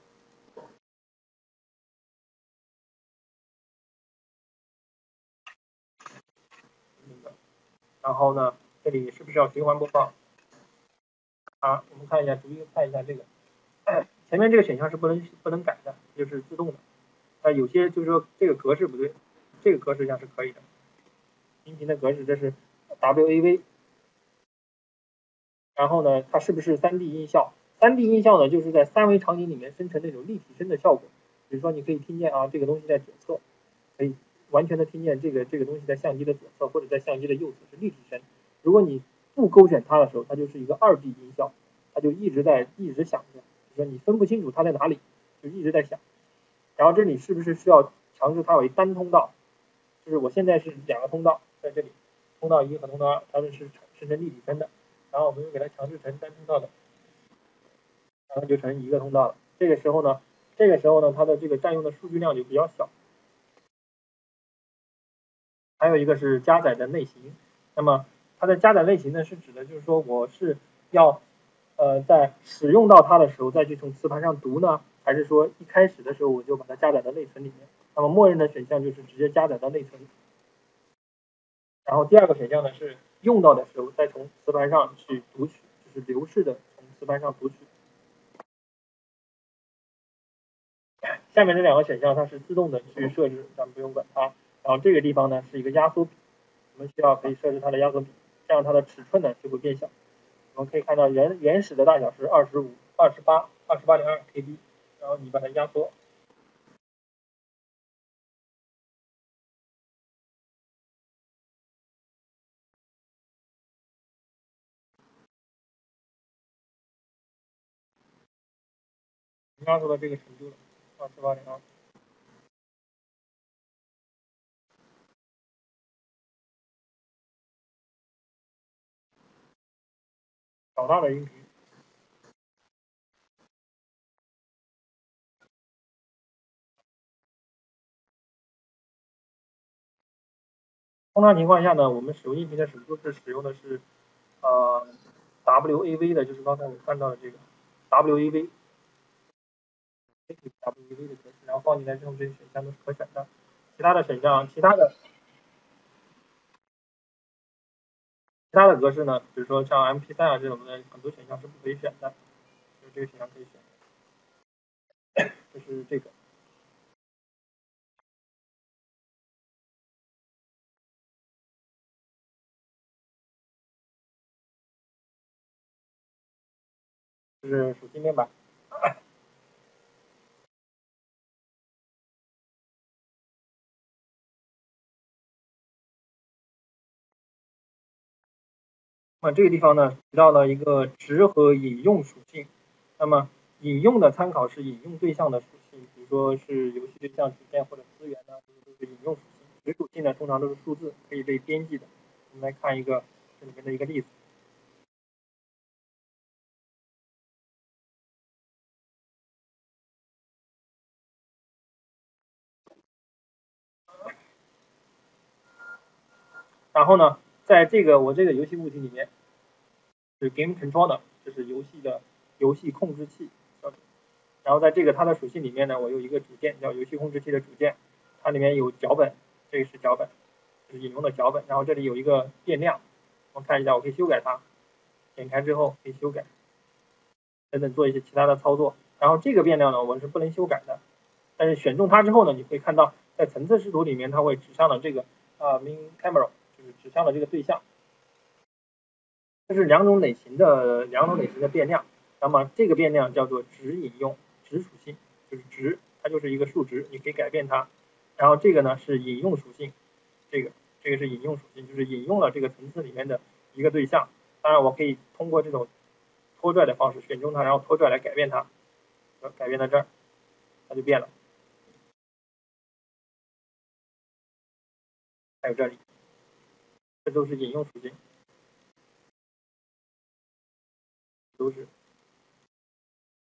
A: 然后呢，这里是不是要循环播放？啊，我们看一下，逐一看一下这个，前面这个选项是不能不能改的，就是自动的。啊，有些就是说这个格式不对，这个格式上是可以的。音频的格式这是 WAV，然后呢，它是不是 3D 音效？3D 音效呢，就是在三维场景里面生成那种立体声的效果。比如说，你可以听见啊，这个东西在左侧，可以。完全的听见这个这个东西在相机的左侧或者在相机的右侧是立体声。如果你不勾选它的时候，它就是一个二 D 音效，它就一直在一直响着，就说你分不清楚它在哪里，就一直在响。然后这里是不是需要强制它为单通道？就是我现在是两个通道在这里，通道一和通道二，它们是生成立体声的。然后我们又给它强制成单通道的，然后就成一个通道了。这个时候呢，这个时候呢，它的这个占用的数据量就比较小。还有一个是加载的类型，那么它的加载类型呢，是指的就是说我是要呃在使用到它的时候再去从磁盘上读呢，还是说一开始的时候我就把它加载到内存里面？那么默认的选项就是直接加载到内存。然后第二个选项呢是用到的时候再从磁盘上去读取，就是流式的从磁盘上读取。下面这两个选项它是自动的去设置，咱们不用管它。然后这个地方呢是一个压缩比，我们需要可以设置它的压缩比，这样它的尺寸呢就会变小。我们可以看到原原始的大小是二十五、二十八、二十八点二 KB，然后你把它压缩，压缩到这个程度了，二十八点二。老大的音频，通常情况下呢，我们使用音频的时候都是使用的是呃 WAV 的，就是刚才我看到的这个 WAV，WAV 的格式，然后放进来之后，这些选项都是可选的，其他的选项，其他的。其他的格式呢，比如说像 MP3 啊这种的，很多选项是不可以选的，就这个选项可以选，就是这个。就是属性面板。这个地方呢提到了一个值和引用属性。那么引用的参考是引用对象的属性，比如说是游戏对象之间或者资源呢，都是引用属性。值属性呢通常都是数字，可以被编辑的。我们来看一个这里面的一个例子。然后呢，在这个我这个游戏物体里面。是 Game Controller，这是游戏的游戏控制器。然后在这个它的属性里面呢，我有一个主件叫游戏控制器的主件，它里面有脚本，这个是脚本，就是引用的脚本。然后这里有一个变量，我看一下，我可以修改它，点开之后可以修改，等等做一些其他的操作。然后这个变量呢，我们是不能修改的，但是选中它之后呢，你会看到在层次视图里面，它会指向了这个啊 main camera，就是指向了这个对象。这是两种类型的两种类型的变量，那么这个变量叫做值引用。值属性就是值，它就是一个数值，你可以改变它。然后这个呢是引用属性，这个这个是引用属性，就是引用了这个层次里面的一个对象。当然我可以通过这种拖拽的方式选中它，然后拖拽来改变它，改变到这儿，它就变了。还有这里，这都是引用属性，都是。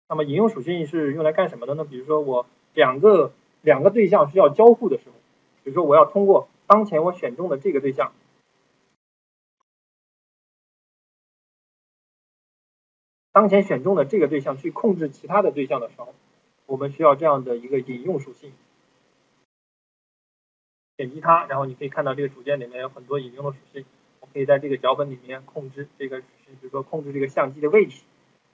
A: 那么引用属性是用来干什么的呢？比如说我两个两个对象需要交互的时候，比如说我要通过当前我选中的这个对象，当前选中的这个对象去控制其他的对象的时候，我们需要这样的一个引用属性。点击它，然后你可以看到这个组件里面有很多引用的属性。可以在这个脚本里面控制这个，比如说控制这个相机的位置，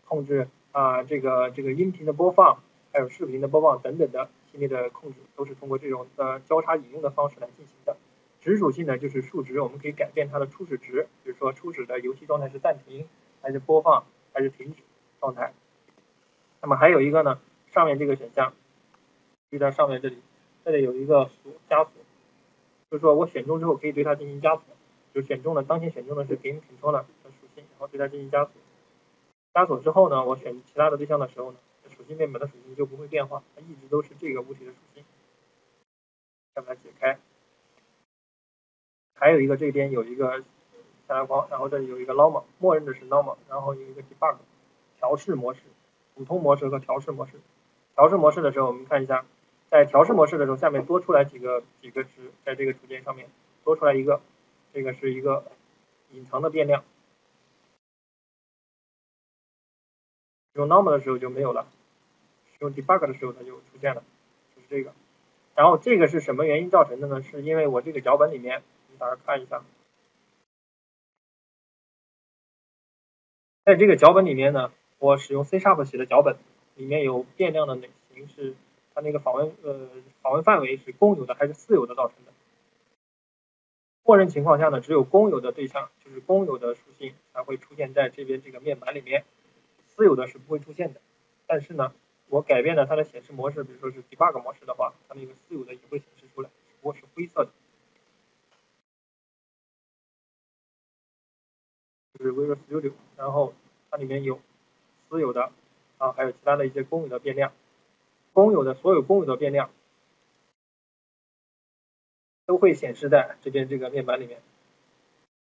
A: 控制。啊，这个这个音频的播放，还有视频的播放等等的系列的控制，都是通过这种呃交叉引用的方式来进行的。值属性呢，就是数值，我们可以改变它的初始值，比如说初始的游戏状态是暂停，还是播放，还是停止状态。那么还有一个呢，上面这个选项，就在上面这里，这里有一个锁加锁，就是说我选中之后可以对它进行加锁，就选中了当前选中的是 Game Controller 的属性，然后对它进行加锁。加锁之后呢，我选其他的对象的时候呢，属性面板的属性就不会变化，它一直都是这个物体的属性。把它解开。还有一个这边有一个下拉框，然后这里有一个 normal，默认的是 normal，然后有一个 debug 调试模式，普通模式和调试模式。调试模式的时候，我们看一下，在调试模式的时候，下面多出来几个几个值，在这个组件上面多出来一个，这个是一个隐藏的变量。用 normal 的时候就没有了，用 debug 的时候它就出现了，就是这个。然后这个是什么原因造成的呢？是因为我这个脚本里面，大家看一下，在这个脚本里面呢，我使用 C sharp 写的脚本，里面有变量的类型是它那个访问呃访问范围是公有的还是私有的造成的。默认情况下呢，只有公有的对象，就是公有的属性才会出现在这边这个面板里面。私有的是不会出现的，但是呢，我改变了它的显示模式，比如说是 debug 模式的话，它那个私有的也会显示出来，只不过是灰色的。就是 Visual Studio，然后它里面有私有的啊，还有其他的一些公有的变量，公有的所有公有的变量都会显示在这边这个面板里面。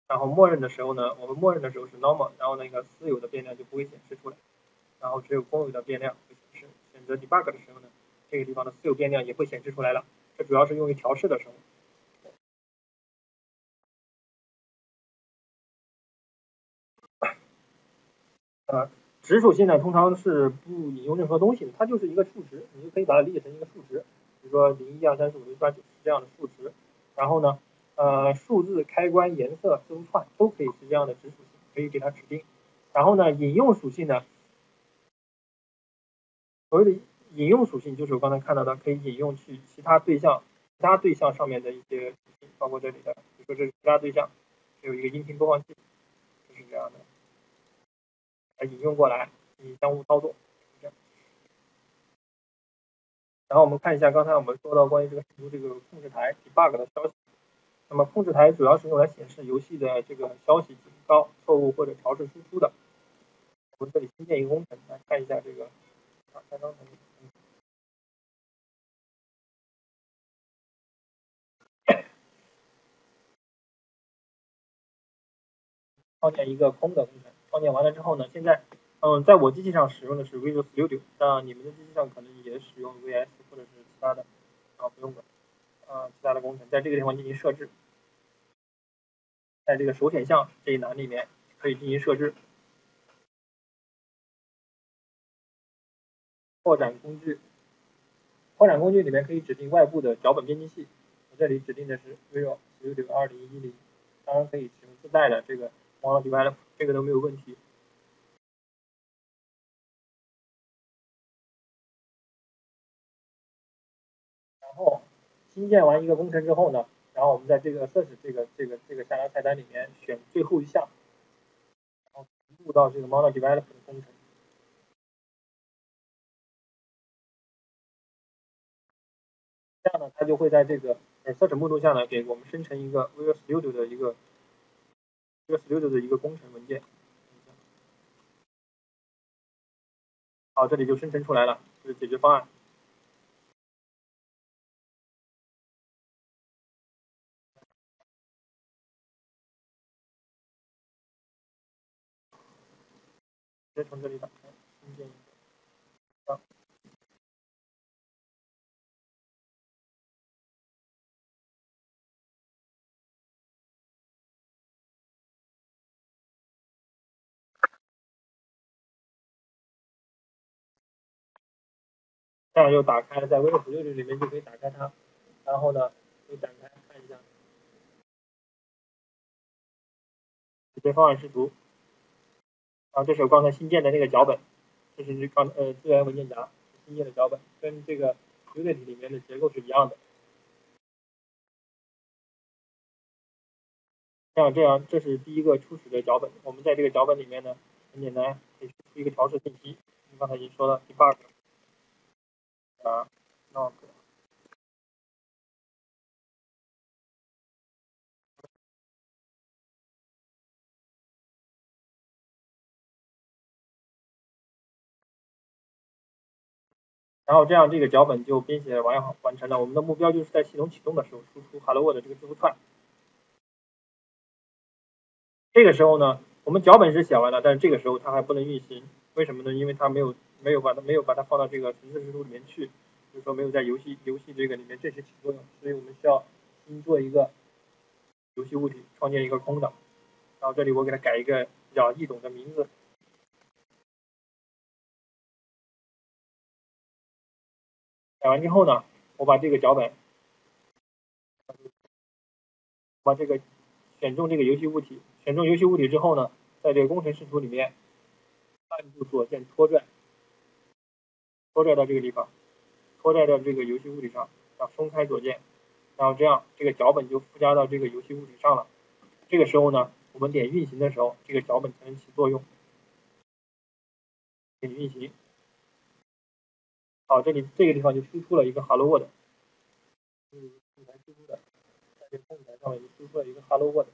A: 然后默认的时候呢，我们默认的时候是 normal，然后那个私有的变量就不会显示出来，然后只有公有的变量会显示。选择 debug 的时候呢，这个地方的私有变量也会显示出来了。这主要是用于调试的时候。呃，值属性呢，通常是不引用任何东西的，它就是一个数值，你就可以把它理解成一个数值，比如说零一二三四五六七八九十这样的数值，然后呢。呃，数字、开关、颜色、字符串都可以是这样的值属性，可以给它指定。然后呢，引用属性呢，所谓的引用属性就是我刚才看到的，可以引用去其他对象、其他对象上面的一些属性，包括这里的，比如说这是其他对象，有一个音频播放器，就是这样的，来引用过来，你相互操作。然后我们看一下刚才我们说到关于这个这个控制台 debug 的消息。那么控制台主要是用来显示游戏的这个消息、警告、错误或者调试输出的。我们这里新建一个工程，来看一下这个啊，开章程。创建一个空的工程，创建完了之后呢，现在嗯，在我机器上使用的是 Visual Studio，那你们的机器上可能也使用 VS 或者是其他的，啊，不用管。啊，其他的工程在这个地方进行设置。在这个手选项这一栏里面可以进行设置。扩展工具，扩展工具里面可以指定外部的脚本编辑器，我这里指定的是 Visual Studio 2010，当然可以使用自带的这个 MonoDevelop，这个都没有问题。然后新建完一个工程之后呢，然后我们在这个 Search 这个这个这个下拉菜单里面选最后一项，然后同步到这个 Model Develop 的工程。这样呢，它就会在这个呃 search 目录下呢，给我们生成一个 Visual Studio 的一个 Visual Studio 的一个工程文件。好，这里就生成出来了，这是解决方案。直接从这里打开，新建一个。这样就打开了，在 Visual Studio 里面就可以打开它，然后呢，可以展开看一下。直接方案视图，然后这是我刚才新建的那个脚本，这是刚呃资源文件夹新建的脚本，跟这个 Unity 里面的结构是一样的。像这样，这是第一个初始的脚本，我们在这个脚本里面呢，很简单，可以出一个调试信息，刚才已经说了 debug。啊，那然后这样，这个脚本就编写完完成了。我们的目标就是在系统启动的时候输出 Hello World 这个字符串。这个时候呢，我们脚本是写完了，但是这个时候它还不能运行，为什么呢？因为它没有。没有把它没有把它放到这个程式视图里面去，就是说没有在游戏游戏这个里面正式起作用，所以我们需要新做一个游戏物体，创建一个空的，然后这里我给它改一个比较易懂的名字。改完之后呢，我把这个脚本，把这个选中这个游戏物体，选中游戏物体之后呢，在这个工程视图里面按住左键拖拽。拖拽到这个地方，拖拽到这个游戏物体上，然后松开左键，然后这样这个脚本就附加到这个游戏物体上了。这个时候呢，我们点运行的时候，这个脚本才能起作用。点运行，好，这里这个地方就输出了一个 Hello World，是空白输出的，在这个空白上面就输出了一个 Hello World，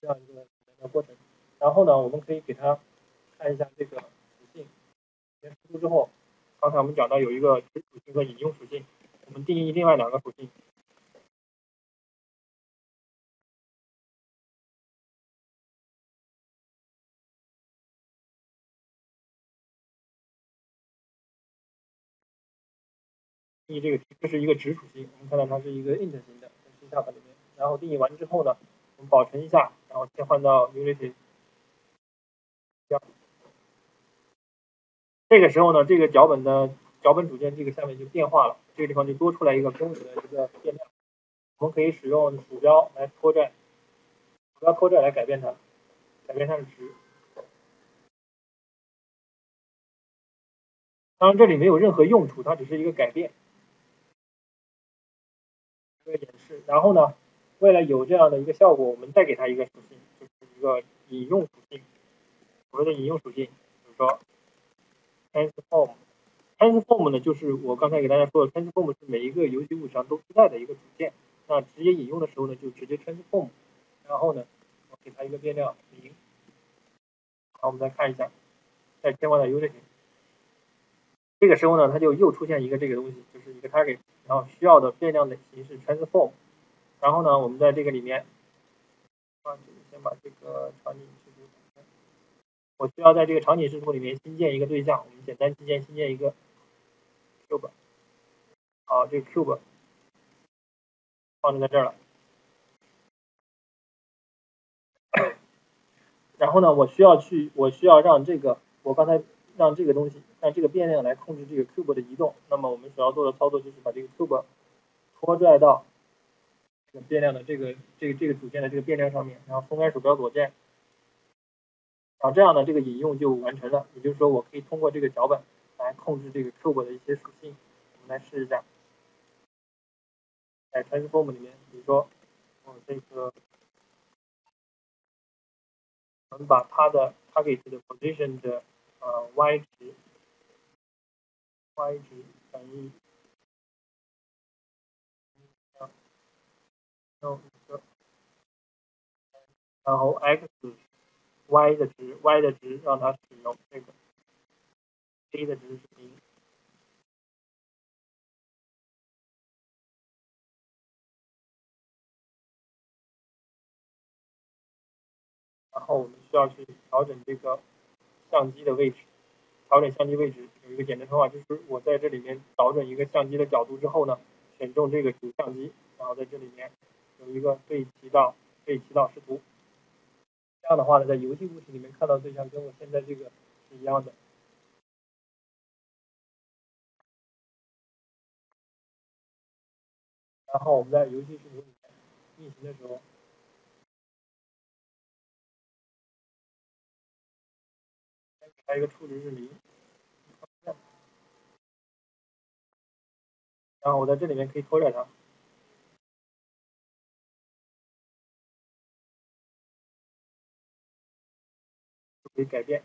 A: 这样一个简单的过程。然后呢，我们可以给它看一下这个属性。先。输出之后，刚才我们讲到有一个值属性和引用属性，我们定义另外两个属性。定义这个这是一个值属性，我们看到它是一个 int 型的，在 C# 里面。然后定义完之后呢，我们保存一下，然后切换到 Unity。这个时候呢，这个脚本的脚本组件这个下面就变化了，这个地方就多出来一个公有的一个变量，我们可以使用鼠标来拖拽，鼠标拖拽来改变它，改变它的值。当然这里没有任何用处，它只是一个改变，一个演示。然后呢，为了有这样的一个效果，我们再给它一个属性，就是一个引用属性。所谓的引用属性，比如说。transform，transform 呢，就是我刚才给大家说的，transform 是每一个游戏物上都自带的一个组件。那直接引用的时候呢，就直接 transform，然后呢，我给它一个变量零。好，我们再看一下，在切换到 Unity，这个时候呢，它就又出现一个这个东西，就是一个 target，然后需要的变量的形式 transform。然后呢，我们在这个里面，啊，先把这个场景视图，我需要在这个场景视图里面新建一个对象，我们简单新建新建一个 cube，好，这个 cube 放置在这儿了。然后呢，我需要去，我需要让这个，我刚才让这个东西，让这个变量来控制这个 cube 的移动。那么我们所要做的操作就是把这个 cube 拖拽到这个变量的这个这个这个主线的这个变量上面，然后松开鼠标左键，然后这样呢，这个引用就完成了。也就是说，我可以通过这个脚本来控制这个 cube 的一些属性。我们来试一下，在 transform 里面，比如说我这个。我们把它的 target 的 position 的呃 y 值 y 值等于然后 x y 的值 y 的值让它使用这个 a 的值是零，然后我们。需要去调整这个相机的位置，调整相机位置有一个简单方法，就是我在这里面找准一个相机的角度之后呢，选中这个主相机，然后在这里面有一个对齐到对齐到视图，这样的话呢，在游戏物体里面看到对象跟我现在这个是一样的。然后我们在游戏视图里面运行的时候。还有一个初值是零，然后我在这里面可以拖拽它，可以改变，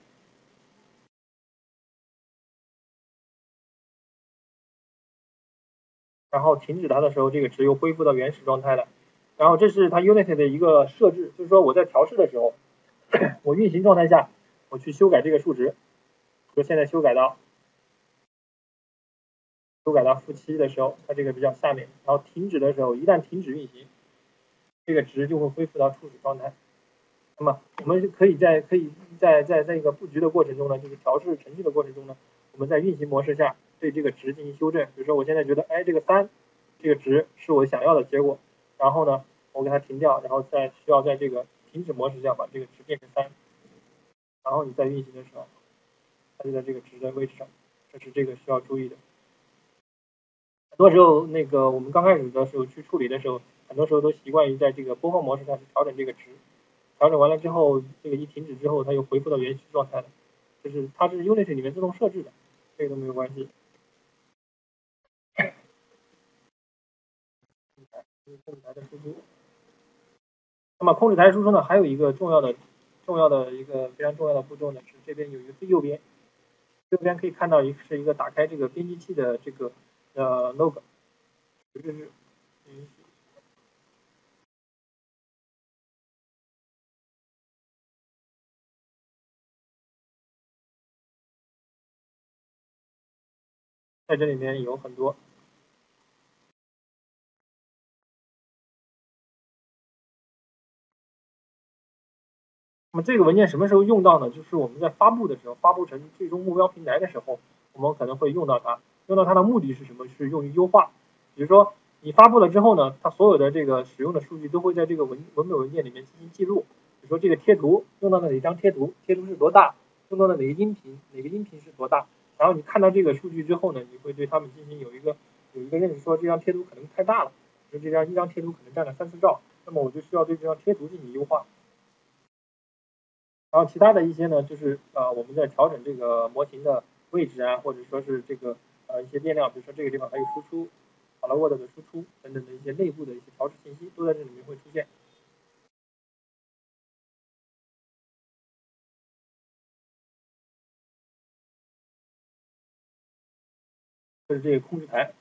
A: 然后停止它的时候，这个值又恢复到原始状态了。然后这是它 Unity 的一个设置，就是说我在调试的时候，我运行状态下。我去修改这个数值，说现在修改到修改到负七的时候，它这个比较下面，然后停止的时候，一旦停止运行，这个值就会恢复到初始状态。那么我们可以在可以在在在一个布局的过程中呢，就是调试程序的过程中呢，我们在运行模式下对这个值进行修正。比如说我现在觉得，哎，这个三这个值是我想要的结果，然后呢，我给它停掉，然后再需要在这个停止模式下把这个值变成三。然后你在运行的时候，它就在这个值的位置上，这是这个需要注意的。很多时候，那个我们刚开始的时候去处理的时候，很多时候都习惯于在这个播放模式上去调整这个值，调整完了之后，这个一停止之后，它又恢复到原始状态了。就是它是 Unity 里面自动设置的，这个都没有关系。控制台的输出。那么控制台输出呢，还有一个重要的。重要的一个非常重要的步骤呢，是这边有一个最右边，右边可以看到一个是一个打开这个编辑器的这个呃 log，这是在这里面有很多。那么这个文件什么时候用到呢？就是我们在发布的时候，发布成最终目标平台的时候，我们可能会用到它。用到它的目的是什么？是用于优化。比如说你发布了之后呢，它所有的这个使用的数据都会在这个文文本文件里面进行记录。比如说这个贴图用到了哪一张贴图，贴图是多大？用到了哪个音频，哪个音频是多大？然后你看到这个数据之后呢，你会对他们进行有一个有一个认识，说这张贴图可能太大了，说这张一张贴图可能占了三四兆，那么我就需要对这张贴图进行优化。然后其他的一些呢，就是呃我们在调整这个模型的位置啊，或者说是这个呃一些变量，比如说这个地方还有输出好了 Word 的输出等等的一些内部的一些调试信息，都在这里面会出现。这是这个控制台，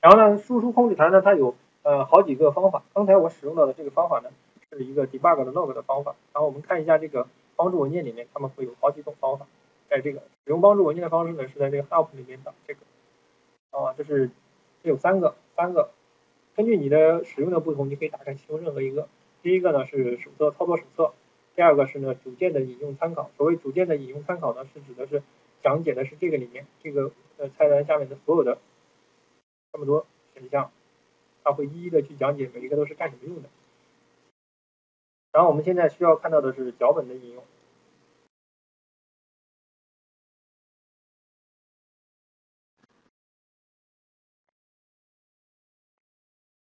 A: 然后呢，输出控制台呢，它有呃好几个方法。刚才我使用到的这个方法呢，是一个 debug 的 log 的方法。然后我们看一下这个。帮助文件里面，他们会有好几种方法。在这个使用帮助文件的方式呢，是在这个 help 里面的这个啊，这是这有三个，三个。根据你的使用的不同，你可以打开其中任何一个。第一个呢是手册操作手册，第二个是呢组件的引用参考。所谓组件的引用参考呢，是指的是讲解的是这个里面这个呃菜单下面的所有的这么多选项，它会一一的去讲解每一个都是干什么用的。然后我们现在需要看到的是脚本的应用。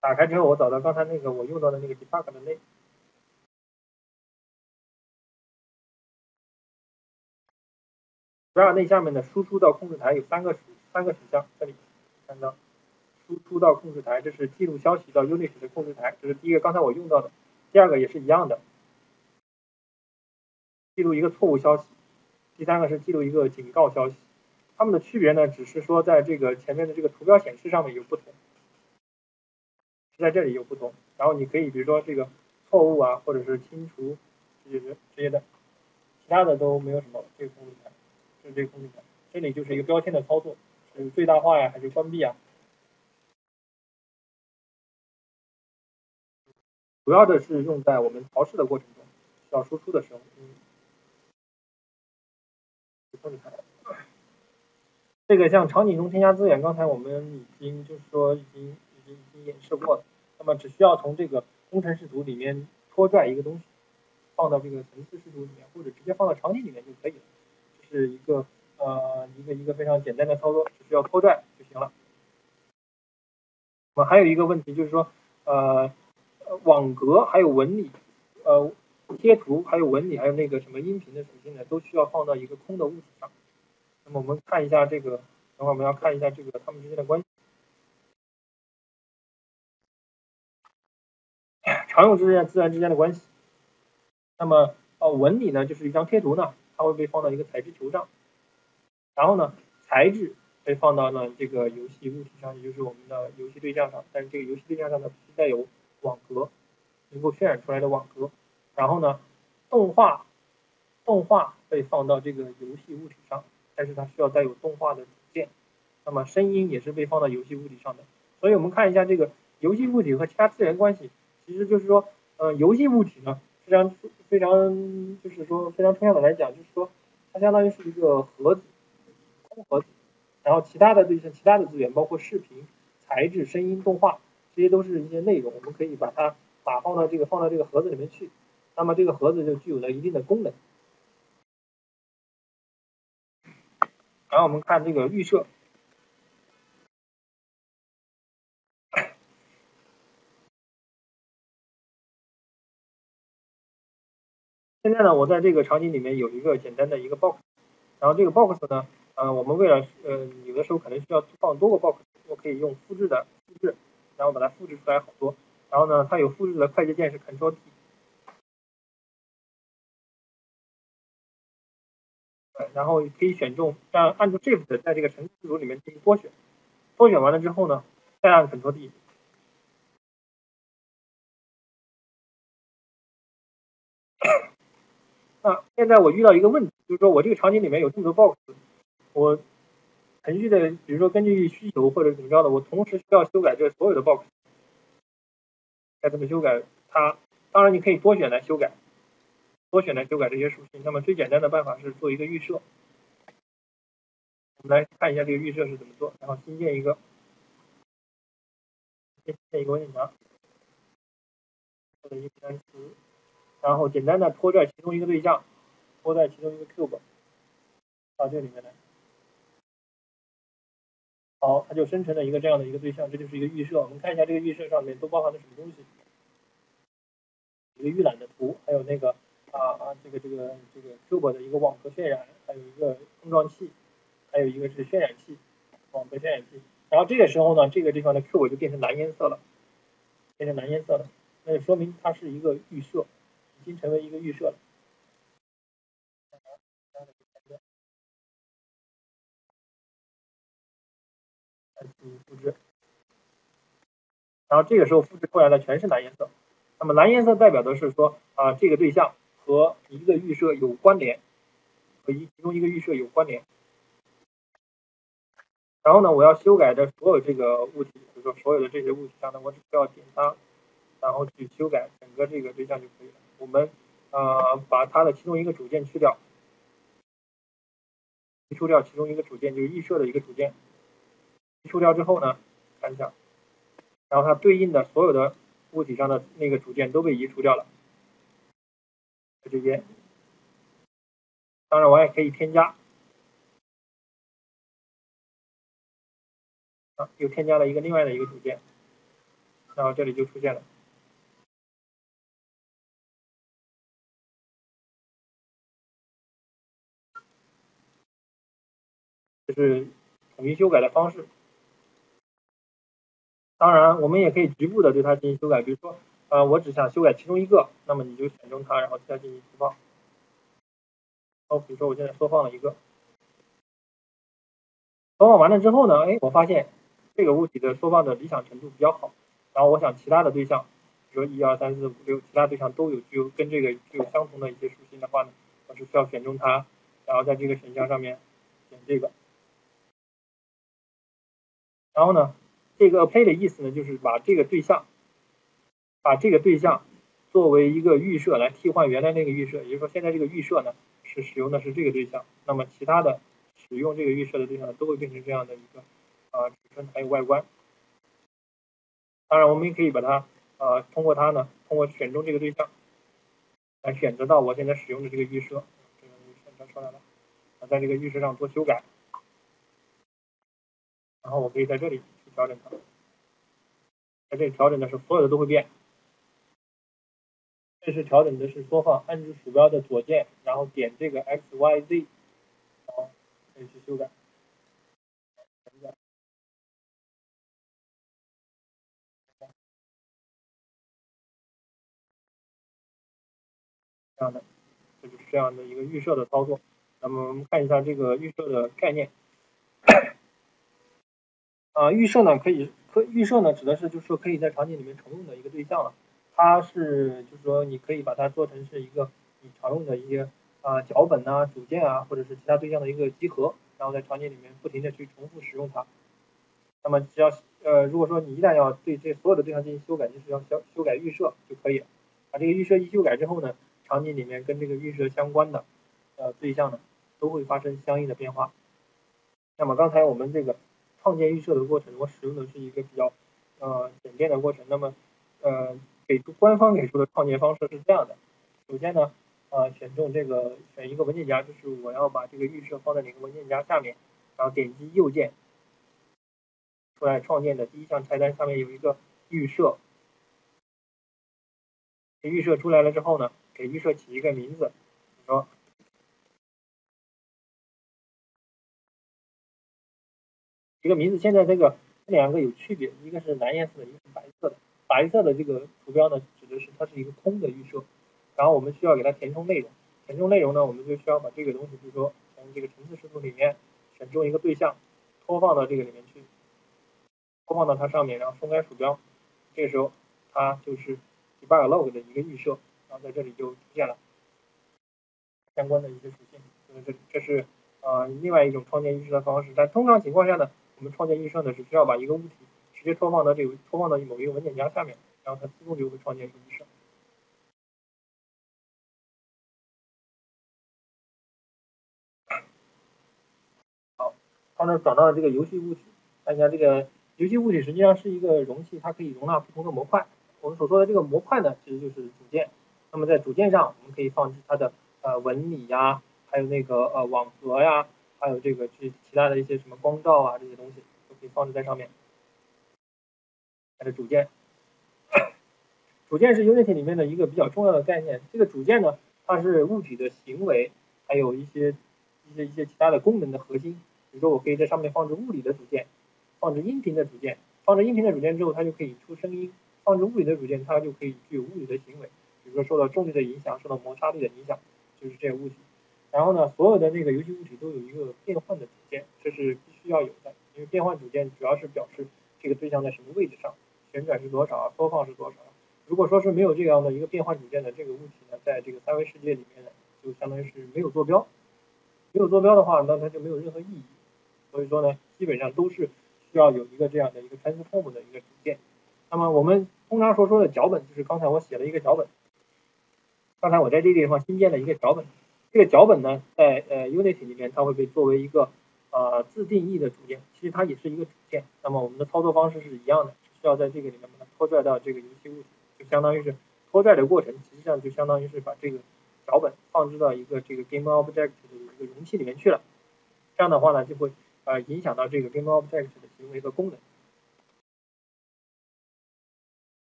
A: 打开之后，我找到刚才那个我用到的那个 debug 的类。然后那下面的输出到控制台有三个三个选项，这里看到输出到控制台，这是记录消息到 unit 的控制台，这是第一个刚才我用到的，第二个也是一样的，记录一个错误消息。第三个是记录一个警告消息。它们的区别呢，只是说在这个前面的这个图标显示上面有不同，是在这里有不同。然后你可以比如说这个错误啊，或者是清除这些这些的，其他的都没有什么。这个控制台。是这个功能的，这里就是一个标签的操作，是最大化呀，还是关闭啊？主要的是用在我们调试的过程中，需要输出的时候。控制台，这个像场景中添加资源，刚才我们已经就是说已经已经已经演示过了。那么只需要从这个工程视图里面拖拽一个东西，放到这个层次视图里面，或者直接放到场景里面就可以了。是一个呃一个一个非常简单的操作，只需要拖拽就行了。我们还有一个问题就是说，呃，网格还有纹理，呃，贴图还有纹理还有那个什么音频的属性呢，都需要放到一个空的物体上。那么我们看一下这个，等会我们要看一下这个它们之间的关系。常用之间自然之间的关系。那么呃纹理呢，就是一张贴图呢。它会被放到一个材质球上，然后呢，材质被放到了这个游戏物体上，也就是我们的游戏对象上。但是这个游戏对象上呢，必须带有网格，能够渲染出来的网格。然后呢，动画，动画被放到这个游戏物体上，但是它需要带有动画的组件。那么声音也是被放到游戏物体上的。所以我们看一下这个游戏物体和其他资源关系，其实就是说，呃，游戏物体呢。非常非常，就是说非常抽象的来讲，就是说它相当于是一个盒子，空盒子，然后其他的对象、其他的资源，包括视频、材质、声音、动画，这些都是一些内容，我们可以把它打放到这个放到这个盒子里面去，那么这个盒子就具有了一定的功能。然后我们看这个预设。现在呢，我在这个场景里面有一个简单的一个 box，然后这个 box 呢，呃，我们为了呃有的时候可能需要放多个 box，我可以用复制的复制，然后把它复制出来好多，然后呢，它有复制的快捷键是 Ctrl T，然后可以选中，这样按住 Shift 在这个程序组里面进行多选，多选完了之后呢，再按 Ctrl D。那现在我遇到一个问题，就是说我这个场景里面有这么多 box，我程序的，比如说根据需求或者怎么着的，我同时需要修改这所有的 box，该怎么修改它？当然你可以多选来修改，多选来修改这些属性。那么最简单的办法是做一个预设。我们来看一下这个预设是怎么做，然后新建一个，新建一个文件夹，或者一三十。然后简单的拖拽其中一个对象，拖拽其中一个 cube 到这里面来，好，它就生成了一个这样的一个对象，这就是一个预设。我们看一下这个预设上面都包含了什么东西，一个预览的图，还有那个啊啊这个这个这个 cube 的一个网格渲染，还有一个碰撞器，还有一个是渲染器，网格渲染器。然后这个时候呢，这个地方的 cube 就变成蓝颜色了，变成蓝颜色了，那就说明它是一个预设。已经成为一个预设了。进行复制，然后这个时候复制过来的全是蓝颜色。那么蓝颜色代表的是说啊，这个对象和一个预设有关联，和一其中一个预设有关联。然后呢，我要修改的所有这个物体，比如说所有的这些物体上呢，我只需要点它，然后去修改整个这个对象就可以了。我们呃把它的其中一个组件去掉，去除掉其中一个组件，就是预设的一个组件。移除掉之后呢，看一下，然后它对应的所有的物体上的那个组件都被移除掉了。这边，当然我也可以添加，啊，又添加了一个另外的一个组件。然后这里就出现了，这是统一修改的方式。当然，我们也可以局部的对它进行修改，比如说，呃，我只想修改其中一个，那么你就选中它，然后再进行缩放。哦，比如说我现在缩放了一个，缩放完了之后呢，哎，我发现这个物体的缩放的理想程度比较好，然后我想其他的对象，比如说一二三四五六，其他对象都有具有跟这个具有相同的一些属性的话呢，我是需要选中它，然后在这个选项上面选这个，然后呢？这个 apply 的意思呢，就是把这个对象，把这个对象作为一个预设来替换原来那个预设，也就是说，现在这个预设呢是使用的是这个对象，那么其他的使用这个预设的对象都会变成这样的一个啊尺寸还有外观。当然，我们也可以把它啊通过它呢，通过选中这个对象来选择到我现在使用的这个预设，这个选择出来了，啊，在这个预设上做修改，然后我可以在这里。调整它，在这里调整的是所有的都会变。这是调整的是缩放，按住鼠标的左键，然后点这个 X Y Z，好，可以去修改。这样的，这就是这样的一个预设的操作。那么我们看一下这个预设的概念。啊，预设呢可以可预设呢指的是就是说可以在场景里面重用的一个对象了，它是就是说你可以把它做成是一个你常用的一些啊脚本呐、组件啊或者是其他对象的一个集合，然后在场景里面不停的去重复使用它。那么只要呃如果说你一旦要对这所有的对象进行修改，就是要修修改预设就可以，把这个预设一修改之后呢，场景里面跟这个预设相关的呃对象呢都会发生相应的变化。那么刚才我们这个。创建预设的过程，我使用的是一个比较呃简便的过程。那么呃给出官方给出的创建方式是这样的：首先呢，呃选中这个选一个文件夹，就是我要把这个预设放在哪个文件夹下面，然后点击右键，出来创建的第一项菜单上面有一个预设，预设出来了之后呢，给预设起一个名字，说。一个名字，现在这个这两个有区别，一个是蓝颜色的，一个是白色的。白色的这个图标呢，指的是它是一个空的预设，然后我们需要给它填充内容。填充内容呢，我们就需要把这个东西，比如说从这个层次视图里面选中一个对象，拖放到这个里面去，拖放到它上面，然后松开鼠标，这个时候它就是 debug log 的一个预设，然后在这里就出现了相关的一些属性。这这是呃另外一种创建预设的方式，但通常情况下呢。我们创建预设呢，是需要把一个物体直接拖放到这个拖放到某一个文件夹下面，然后它自动就会创建一个预设。好，刚才讲到了这个游戏物体，看一下这个游戏物体实际上是一个容器，它可以容纳不同的模块。我们所说的这个模块呢，其实就是组件。那么在组件上，我们可以放置它的呃纹理呀，还有那个呃网格呀。还有这个去其他的一些什么光照啊这些东西都可以放置在上面。它的组件，组件是 Unity 里面的一个比较重要的概念。这个组件呢，它是物体的行为，还有一些一些一些其他的功能的核心。比如说，我可以在上面放置物理的组件，放置音频的组件。放置音频的组件之后，它就可以出声音；放置物理的组件，它就可以具有物理的行为。比如说，受到重力的影响，受到摩擦力的影响，就是这些物体。然后呢，所有的那个游戏物体都有一个变换的组件，这是必须要有的。因为变换组件主要是表示这个对象在什么位置上，旋转是多少，缩放是多少。如果说是没有这样的一个变换组件的这个物体呢，在这个三维世界里面呢，就相当于是没有坐标。没有坐标的话，那它就没有任何意义。所以说呢，基本上都是需要有一个这样的一个 transform 的一个组件。那么我们通常所说的脚本，就是刚才我写了一个脚本。刚才我在这个地方新建了一个脚本。这个脚本呢，在呃 Unity 里面，它会被作为一个呃自定义的组件，其实它也是一个组件。那么我们的操作方式是一样的，需要在这个里面把它拖拽到这个游戏物体，就相当于是拖拽的过程，实际上就相当于是把这个脚本放置到一个这个 GameObject 的一个容器里面去了。这样的话呢，就会呃影响到这个 GameObject 的行为和功能。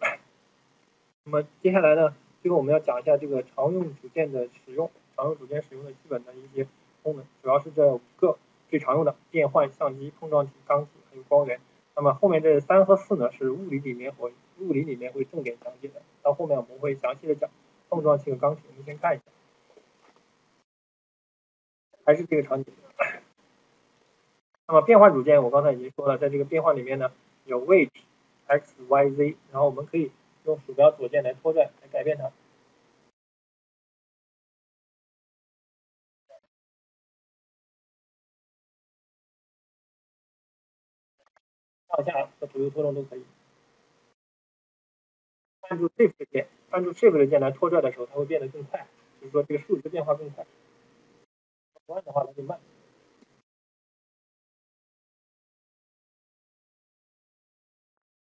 A: 那么接下来呢，最后我们要讲一下这个常用组件的使用，常用组件使用的基本的一些功能，主要是这五个最常用的：变换、相机、碰撞器、钢体还有光源。那么后面这三和四呢，是物理里面会物理里面会重点讲解的，到后面我们会详细的讲碰撞器和钢体。我们先看一下，还是这个场景。那么变换组件我刚才已经说了，在这个变换里面呢，有 Which、X、Y、Z，然后我们可以用鼠标左键来拖拽改变它。上下和左右拖动都可以。按住 Shift 键，按住 Shift 键来拖拽的时候，它会变得更快，就是说这个数值变化更快。不按的话，它就慢。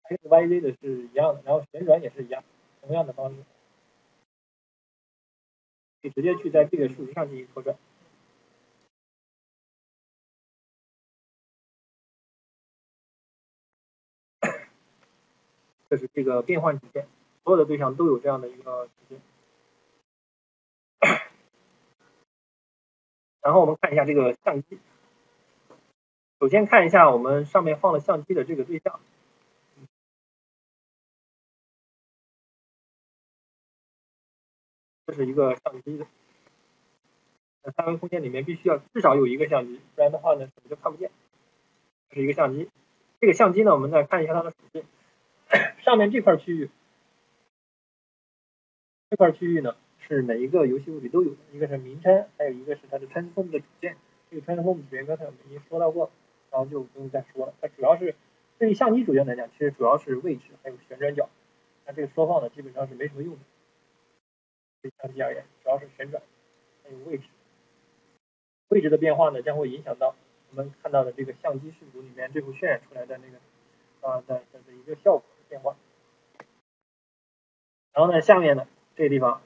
A: X、Y、Z 的是一样的，然后旋转也是一样，同样的方式，可以直接去在这个数值上进行拖拽。这是这个变换组件，所有的对象都有这样的一个组件。然后我们看一下这个相机，首先看一下我们上面放了相机的这个对象，这是一个相机的，在三维空间里面必须要至少有一个相机，不然的话呢什么都看不见。这是一个相机，这个相机呢我们再看一下它的属性。上面这块区域，这块区域呢是每一个游戏物里都有的，一个是名称，还有一个是它的 transform 的组件。这个 transform 组件刚才我们已经说到过，然后就不用再说了。它主要是对于相机组件来讲，其实主要是位置还有旋转角。那这个缩放呢，基本上是没什么用的。相机而言，主要是旋转还有位置。位置的变化呢，将会影响到我们看到的这个相机视图里面最后渲染出来的那个啊的的一个效果的。变化，然后呢，下面呢这个地方，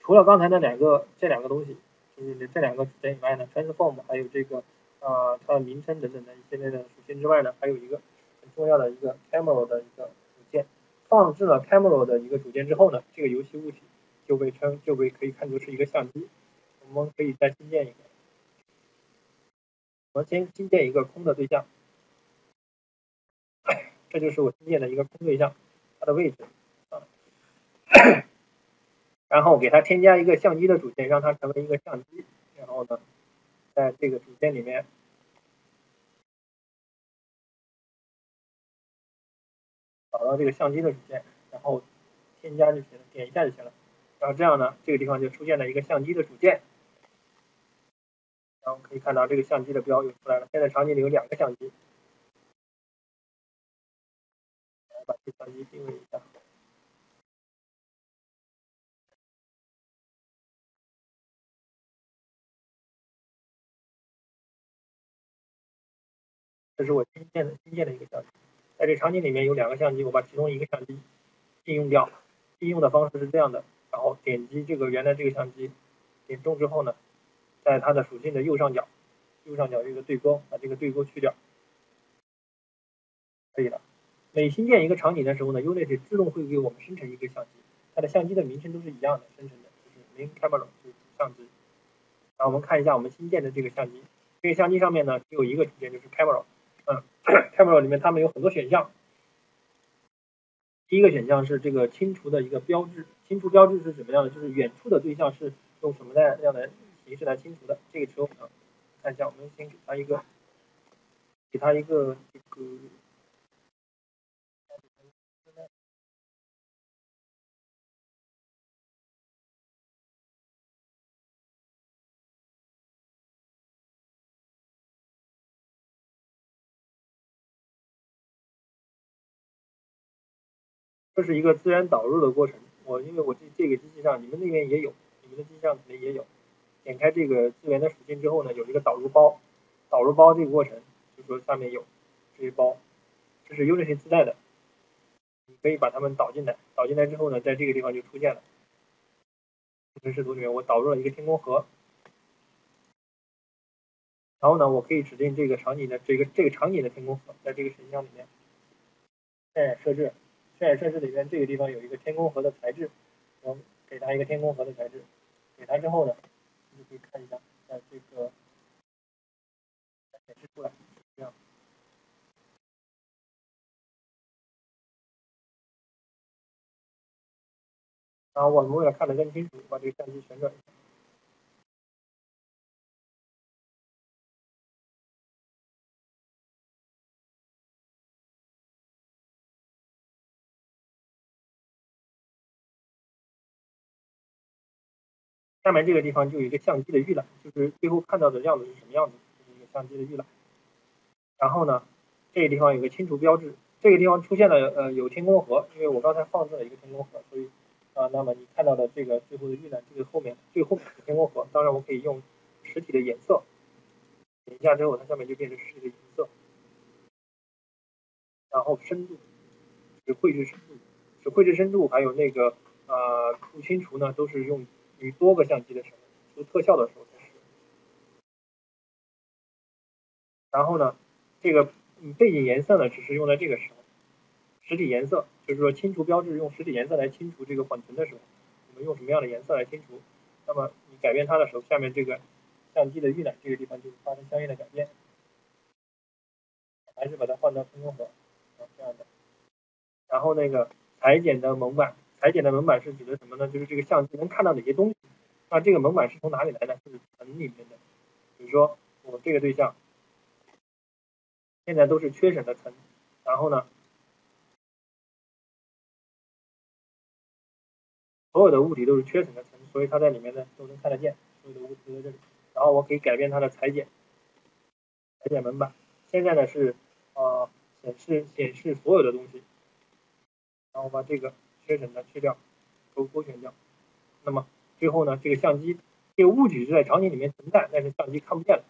A: 除了刚才那两个这两个东西，就是这两个组件以外呢，transform 还有这个啊它的名称等等的一些类的属性之外呢，还有一个很重要的一个 camera 的一个组件。放置了 camera 的一个组件之后呢，这个游戏物体就被称就被可以看作是一个相机。我们可以再新建一个，我们先新建一个空的对象。这就是我新建的一个空对象，它的位置啊，然后给它添加一个相机的组件，让它成为一个相机，然后呢，在这个组件里面找到这个相机的组件，然后添加就行了，点一下就行了，然后这样呢，这个地方就出现了一个相机的组件，然后可以看到这个相机的标又出来了，现在场景里有两个相机。把这相机定位一下，这是我新建的新建的一个相机。在这场景里面有两个相机，我把其中一个相机禁用掉。禁用的方式是这样的：然后点击这个原来这个相机，点中之后呢，在它的属性的右上角，右上角有一个对勾，把这个对勾去掉，可以了。每新建一个场景的时候呢，Unity 自动会给我们生成一个相机，它的相机的名称都是一样的生成的，就是 Main Camera 就是相机。然后我们看一下我们新建的这个相机，这个相机上面呢只有一个组件就是 Camera，嗯，Camera 里面它们有很多选项。第一个选项是这个清除的一个标志，清除标志是什么样的？就是远处的对象是用什么的样的形式来清除的？这个时候啊，看一下，我们先给它一个，给它一个这个。这是一个自然导入的过程。我因为我这这个机器上，你们那边也有，你们的机器上可能也有。点开这个资源的属性之后呢，有一个导入包，导入包这个过程，就说下面有这些包，这是 Unity 自带的，你可以把它们导进来。导进来之后呢，在这个地方就出现了。这个视图里面我导入了一个天空盒，然后呢，我可以指定这个场景的这个这个场景的天空盒，在这个选项里面，再设置。渲染设置里面这个地方有一个天空盒的材质，我们给它一个天空盒的材质，给它之后呢，你就可以看一下，在这个显示出来这样。然后我们为了看得更清楚，把这个相机旋转一下。下面这个地方就有一个相机的预览，就是最后看到的样子是什么样子，就是一个相机的预览。然后呢，这个地方有个清除标志，这个地方出现了呃有天宫盒，因为我刚才放置了一个天宫盒，所以啊，那么你看到的这个最后的预览，这个后面最后面是天宫盒，当然我可以用实体的颜色，点一下之后，它下面就变成实体的颜色。然后深度，是绘制深度，是绘制深度，还有那个呃不清除呢，都是用。与多个相机的时候，出特效的时候。然后呢，这个背景颜色呢，只是用在这个时候。实体颜色就是说清除标志用实体颜色来清除这个缓存的时候，我们用什么样的颜色来清除？那么你改变它的时候，下面这个相机的预览这个地方就会发生相应的改变。还是把它换到天空盒啊这样的。然后那个裁剪的蒙版。裁剪的门板是指的什么呢？就是这个相机能看到哪些东西。那这个门板是从哪里来的？是层里面的。比如说我这个对象现在都是缺省的层，然后呢，所有的物体都是缺省的层，所以它在里面呢都能看得见，所有的物体都在这里。然后我可以改变它的裁剪，裁剪门板。现在呢是呃显示显示所有的东西，然后把这个。缺省的去掉，勾勾选掉。那么最后呢，这个相机这个物体是在场景里面存在，但是相机看不见了，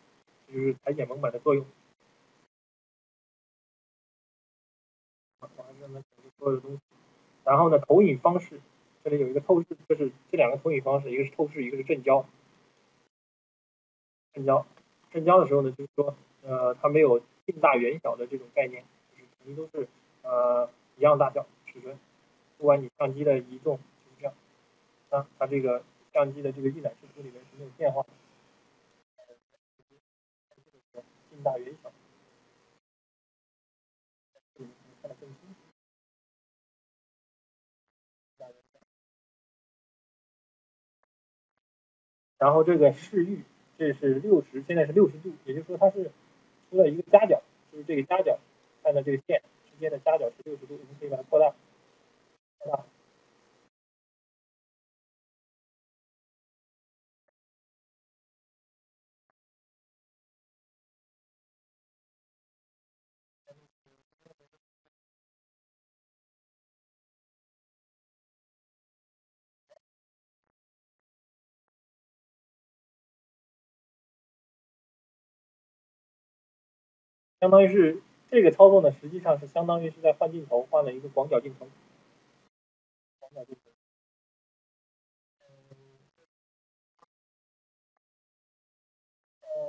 A: 这就是裁剪蒙版的作用。然后呢，投影方式，这里有一个透视，就是这两个投影方式，一个是透视，一个是正焦。正焦，正焦的时候呢，就是说，呃，它没有近大远小的这种概念，就是肯定都是呃一样大小尺寸。不管你相机的移动就是这样，啊，它这个相机的这个预览视图里面是没有变化的，近大远小，然后这个视域，这是六十，现在是六十度，也就是说它是出了一个夹角，就是这个夹角，看到这个线之间的夹角是六十度，我们可以把它扩大。相当于是这个操作呢，实际上是相当于是在换镜头，换了一个广角镜头。广角镜头。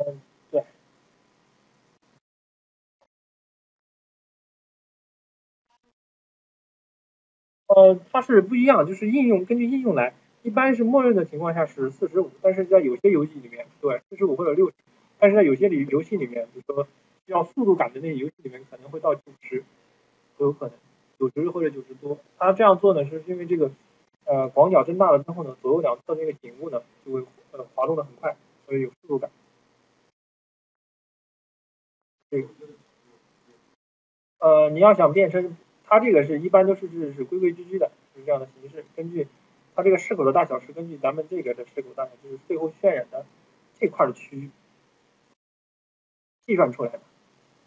A: 嗯，对。呃，它是不一样，就是应用根据应用来，一般是默认的情况下是四十五，但是在有些游戏里面，对，四十五或者六十，但是在有些里游戏里面，比如说。需要速度感的那些游戏里面可能会到九十，都有可能九十或者九十多。它这样做呢，是因为这个呃广角增大了之后呢，左右两侧那个景物呢就会呃滑动的很快，所以有速度感。这个呃你要想变身，它这个是一般都是是是规规矩矩的，就是这样的形式。根据它这个视口的大小是根据咱们这个的视口大小，就是最后渲染的这块的区域计算出来的。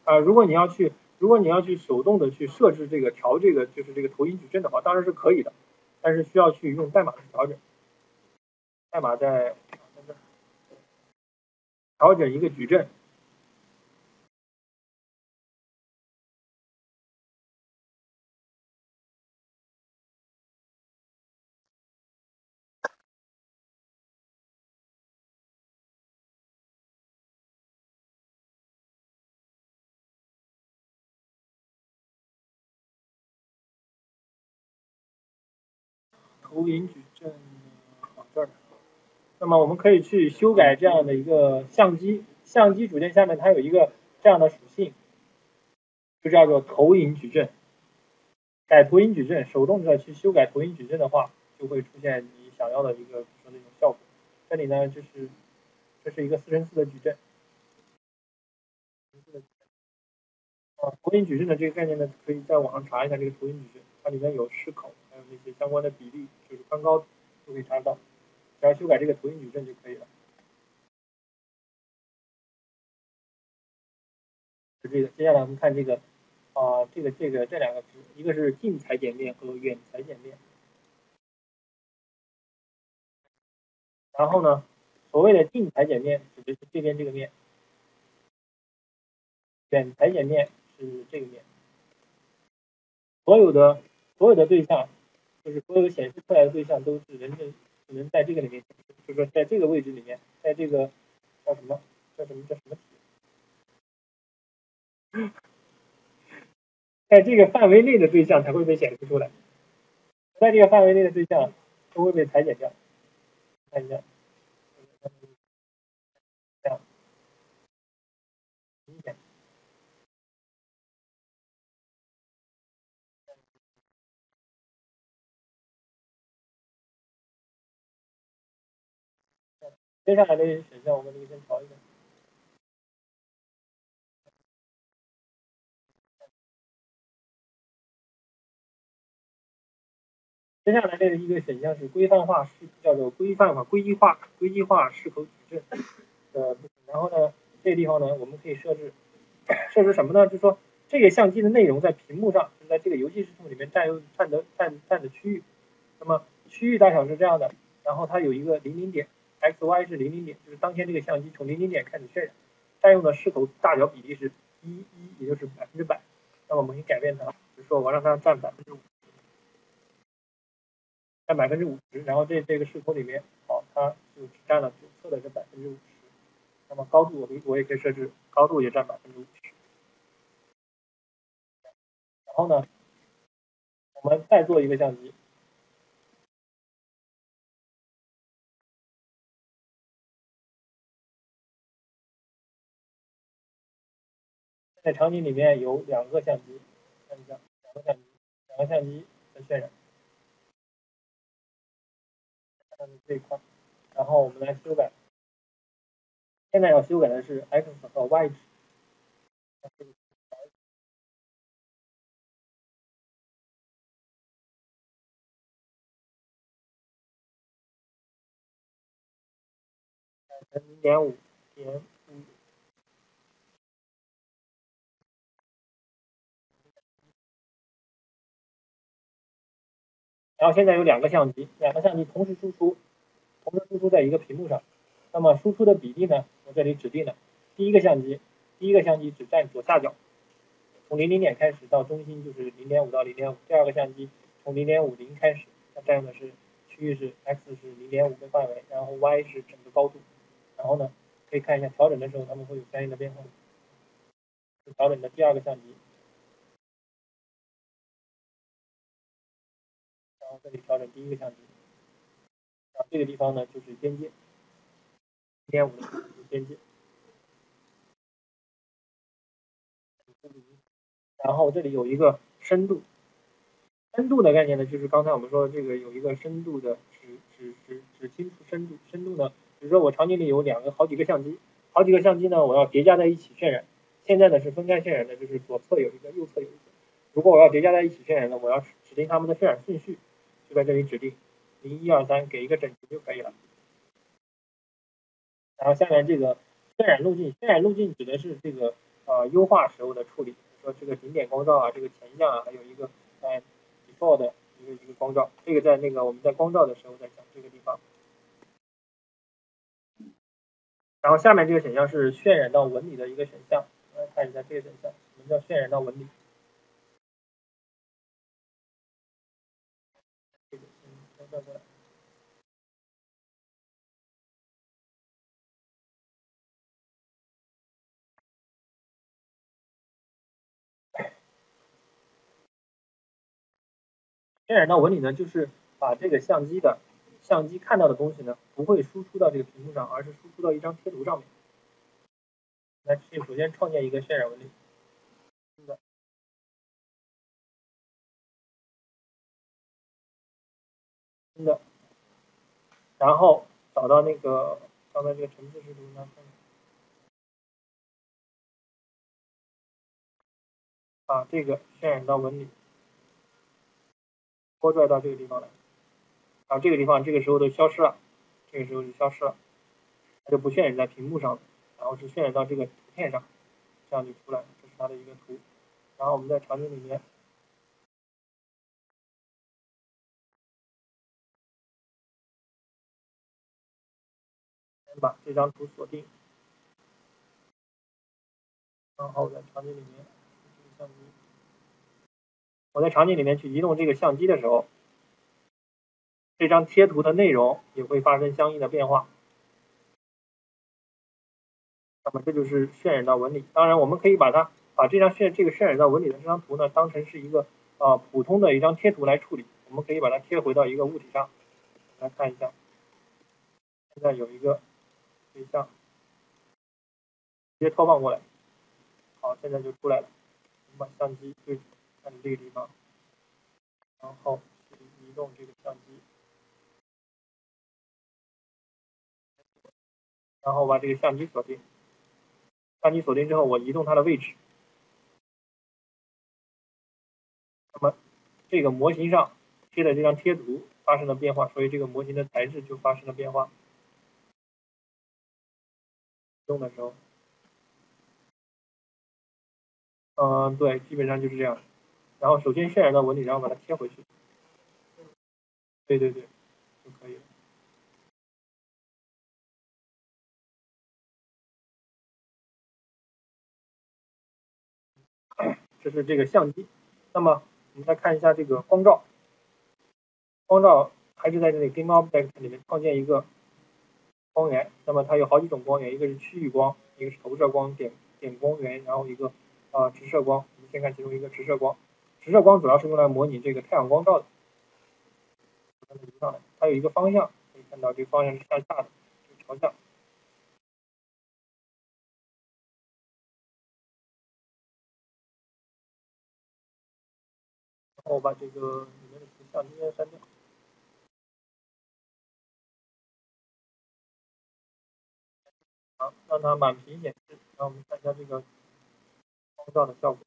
A: 啊，如果你要去，如果你要去手动的去设置这个调这个就是这个投影矩阵的话，当然是可以的，但是需要去用代码去调整。代码在调整一个矩阵。投影矩阵，这儿。那么我们可以去修改这样的一个相机，相机组件下面它有一个这样的属性，就叫做投影矩阵。改投影矩阵，手动的去修改投影矩阵的话，就会出现你想要的一个说那种效果。这里呢就是，这是一个四乘四的矩阵。啊，投影矩阵的这个概念呢，可以在网上查一下这个投影矩阵，它里面有视口，那些相关的比例，就是宽高都可以查到。只要修改这个投影矩阵就可以了。是这个，接下来我们看这个，啊，这个这个这两个值，一个是近裁剪面和远裁剪面。然后呢，所谓的近裁剪面指的是这边这个面，远裁剪面是这个面。所有的所有的对象，就是所有显示出来的对象都是人人。只能在这个里面，就是说在这个位置里面，在这个叫什么叫什么叫什么体，在这个范围内的对象才会被显示出来，在这个范围内的对象都会被裁剪掉，看一下，接下来的选项，我们这个先调一下。接下来的一个选项是规范化，是叫做规范化、规划、规矩化视口矩阵的部分。然后呢，这个地方呢，我们可以设置 设置什么呢？就是说，这个相机的内容在屏幕上，是在这个游戏视图里面占有占的占占的区域。那么区域大小是这样的，然后它有一个零零点。X y 是零零点，就是当天这个相机从零零点开始渲染，占用的视口大小比例是一一，也就是百分之百。那么我们可以改变它，就是说我让它占百分之五，占百分之五十，然后这这个视图里面，好，它就只占了左侧的这百分之五十。那么高度我我也可以设置，高度也占百分之五十。然后呢，我们再做一个相机。在场景里面有两个相机，看一下，两个相机，两个相机的渲染，这一块，然后我们来修改，现在要修改的是 x 和 y 值，零点五点。然后现在有两个相机，两个相机同时输出，同时输出在一个屏幕上。那么输出的比例呢？我这里指定了，第一个相机，第一个相机只占左下角，从零零点开始到中心就是零点五到零点五。第二个相机从零点五零开始，它占用的是区域是 x 是零点五的范围，然后 y 是整个高度。然后呢，可以看一下调整的时候，它们会有相应的变化。调整的第二个相机。然后这里调整第一个相机，然后这个地方呢就是边界，零点五的边界。然后这里有一个深度，深度的概念呢，就是刚才我们说的这个有一个深度的指指指指清楚深度，深度呢，比如说我场景里有两个好几个相机，好几个相机呢，我要叠加在一起渲染。现在呢是分开渲染的，就是左侧有一个，右侧有一个。如果我要叠加在一起渲染呢，我要指定它们的渲染顺序。就在这里指定零一二三，给一个整值就可以了。然后下面这个渲染路径，渲染路径指的是这个呃优化时候的处理，说这个顶点光照啊，这个前向啊，还有一个呃 before 的一个一个光照，这个在那个我们在光照的时候再讲这个地方。然后下面这个选项是渲染到纹理的一个选项，来看一下这个选项，什么叫渲染到纹理？渲染到纹理呢，就是把这个相机的相机看到的东西呢，不会输出到这个屏幕上，而是输出到一张贴图上面。那首先创建一个渲染纹理，的，然后找到那个刚才这个层次视图呢，把这个渲染到纹理，拖拽到这个地方来。然后这个地方这个时候都消失了，这个时候就消失了，它就不渲染在屏幕上了，然后是渲染到这个图片上，这样就出来了，这是它的一个图。然后我们在场景里面，把这张图锁定，然后在场景里面，相机，我在场景里面去移动这个相机的时候。这张贴图的内容也会发生相应的变化，那么这就是渲染到纹理。当然，我们可以把它把这张渲这个渲染到纹理的这张图呢，当成是一个啊普通的一张贴图来处理。我们可以把它贴回到一个物体上，来看一下。现在有一个对象，直接拖放过来，好，现在就出来了。我们把相机对看这个地方，然后去移动这个相机。然后把这个相机锁定，相机锁定之后，我移动它的位置。那么这个模型上贴的这张贴图发生了变化，所以这个模型的材质就发生了变化。动的时候，嗯，对，基本上就是这样。然后首先渲染到纹理，然后把它贴回去。对对对，就可以了。这是这个相机，那么我们再看一下这个光照，光照还是在这里 Game Object 里面创建一个光源，那么它有好几种光源，一个是区域光，一个是投射光点点光源，然后一个啊直射光。我们先看其中一个直射光，直射光主要是用来模拟这个太阳光照的。它有一个方向，可以看到这个方向是向下的，朝向。我把这个里面的图像直接删掉，让它满屏显示。让我们看一下这个光照的效果，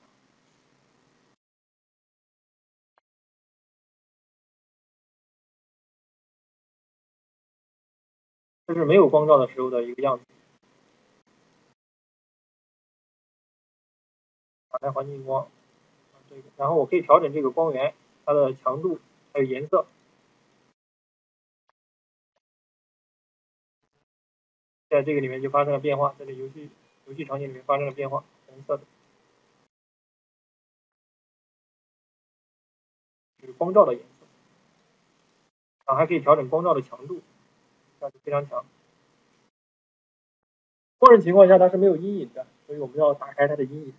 A: 这是没有光照的时候的一个样子。打开环境光。然后我可以调整这个光源，它的强度还有颜色，在这个里面就发生了变化，在这游戏游戏场景里面发生了变化，红色的，就是光照的颜色，啊，还可以调整光照的强度，这样就非常强。默认情况下它是没有阴影的，所以我们要打开它的阴影，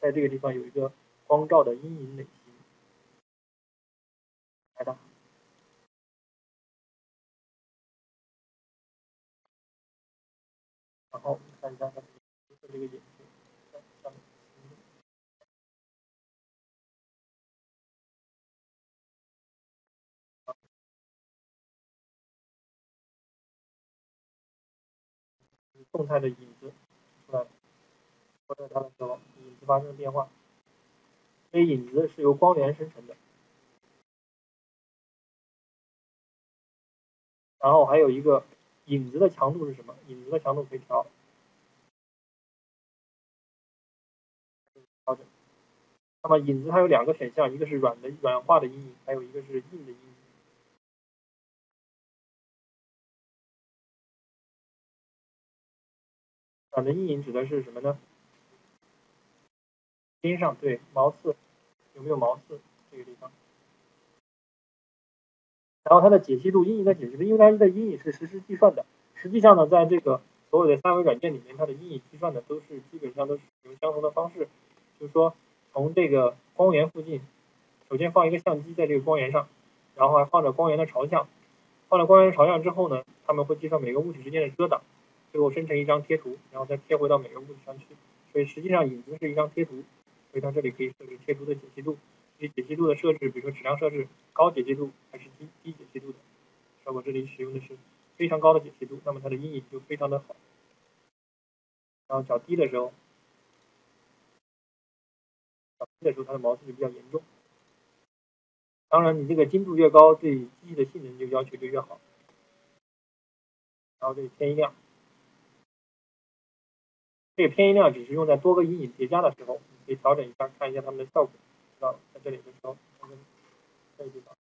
A: 在这个地方有一个。光照的阴影类型，来的，然后看一下它这个眼睛，动态的影子出来了，或者它的时候影子发生变化。这影子是由光源生成的，然后还有一个影子的强度是什么？影子的强度可以调，调整。那么影子它有两个选项，一个是软的软化的阴影，还有一个是硬的阴影。软的阴影指的是什么呢？边上对毛刺。有没有毛刺这个地方？然后它的解析度，阴影的解析度，因为它的阴影是实时计算的。实际上呢，在这个所有的三维软件里面，它的阴影计算的都是基本上都是用相同的方式，就是说从这个光源附近，首先放一个相机在这个光源上，然后还放着光源的朝向。放了光源朝向之后呢，他们会计算每个物体之间的遮挡，最后生成一张贴图，然后再贴回到每个物体上去。所以实际上影子是一张贴图，所以它这里可以设置贴图的解析度。解析度的设置，比如说质量设置高解析度还是低低解析度的。效果这里使用的是非常高的解析度，那么它的阴影就非常的好。然后较低的时候，较低的时候它的毛刺就比较严重。当然，你这个精度越高，对机器的性能就要求就越好。然后这里偏移量，这个偏移量只是用在多个阴影叠加的时候，你可以调整一下，看一下它们的效果。到在这里的时候，这个地方，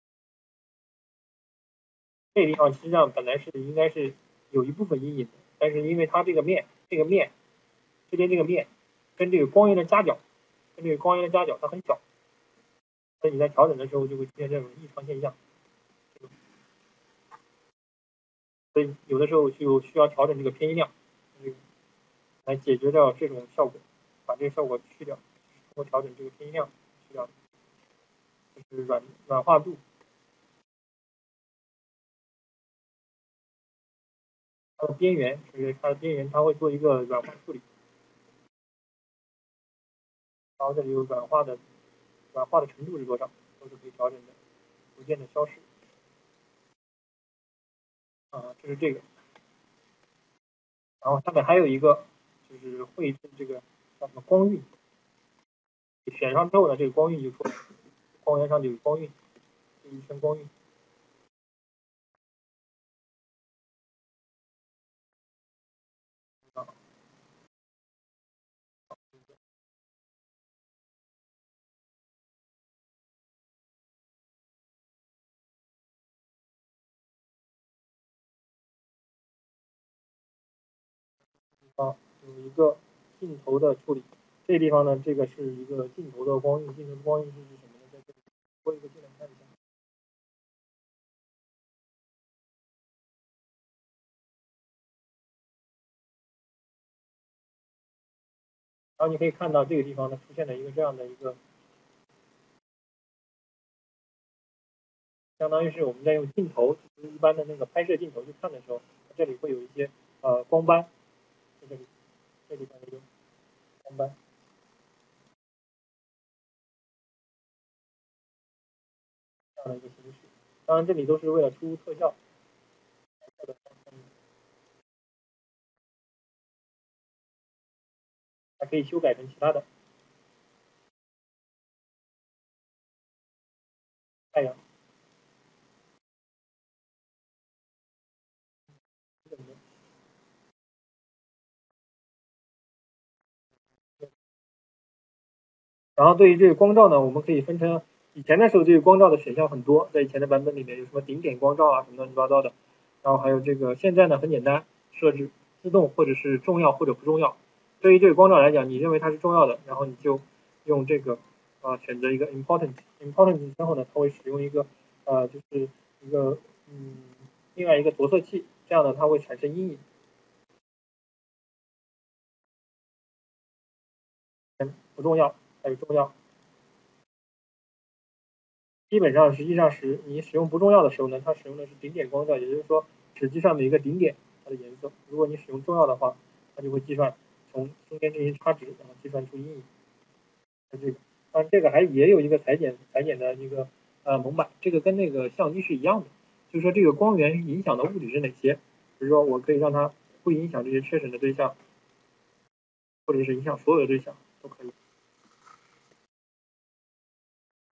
A: 这个地方实际上本来是应该是有一部分阴影的，但是因为它这个面，这个面这边这个面跟这个光源的夹角，跟这个光源的夹角它很小。所以你在调整的时候就会出现这种异常现象，所以有的时候就需要调整这个偏移量，来解决掉这种效果，把这个效果去掉，通过调整这个偏移量去掉，就是软软化度，它的边缘就是它的边缘，它会做一个软化处理，然后这里有软化的。软化的程度是多少，都是可以调整的，逐渐的消失。啊，这是这个。然后下面还有一个，就是绘制这个叫什么光晕。选上之后呢，这个光晕就出来了，光源上就有光晕，就一圈光晕。啊，有一个镜头的处理，这地方呢，这个是一个镜头的光晕，镜头的光晕是什么呢？在这里播一个镜头看一下。然后你可以看到这个地方呢，出现了一个这样的一个，相当于是我们在用镜头，就是一般的那个拍摄镜头去看的时候，这里会有一些呃光斑。在这里，这里边的一个光斑，这样的一个形式。当然，这里都是为了出特效，还可以修改成其他的太阳。然后对于这个光照呢，我们可以分成以前的时候，这个光照的选项很多，在以前的版本里面有什么顶点光照啊，什么乱七八糟的。然后还有这个现在呢很简单，设置自动或者是重要或者不重要。对于这个光照来讲，你认为它是重要的，然后你就用这个啊选择一个 important，important 之后呢，它会使用一个呃就是一个嗯另外一个着色器，这样呢它会产生阴影。不重要。还有重要，基本上实际上使你使用不重要的时候呢，它使用的是顶点光照，也就是说实际上每一个顶点它的颜色。如果你使用重要的话，它就会计算从中间进行差值，然后计算出阴影。这个，当然这个还也有一个裁剪裁剪的一个呃蒙版，这个跟那个相机是一样的，就是说这个光源影响的物体是哪些，比如说我可以让它不影响这些缺省的对象，或者是影响所有的对象都可以。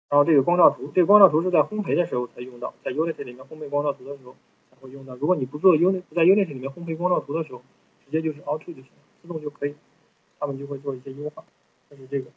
A: 然后这个光照图，这个光照图是在烘焙的时候才用到，在 Unity 里面烘焙光照图的时候才会用到。如果你不做 unit，不在 Unity 里面烘焙光照图的时候，直接就是 Auto 就行了，自动就可以，他们就会做一些优化。这是这个。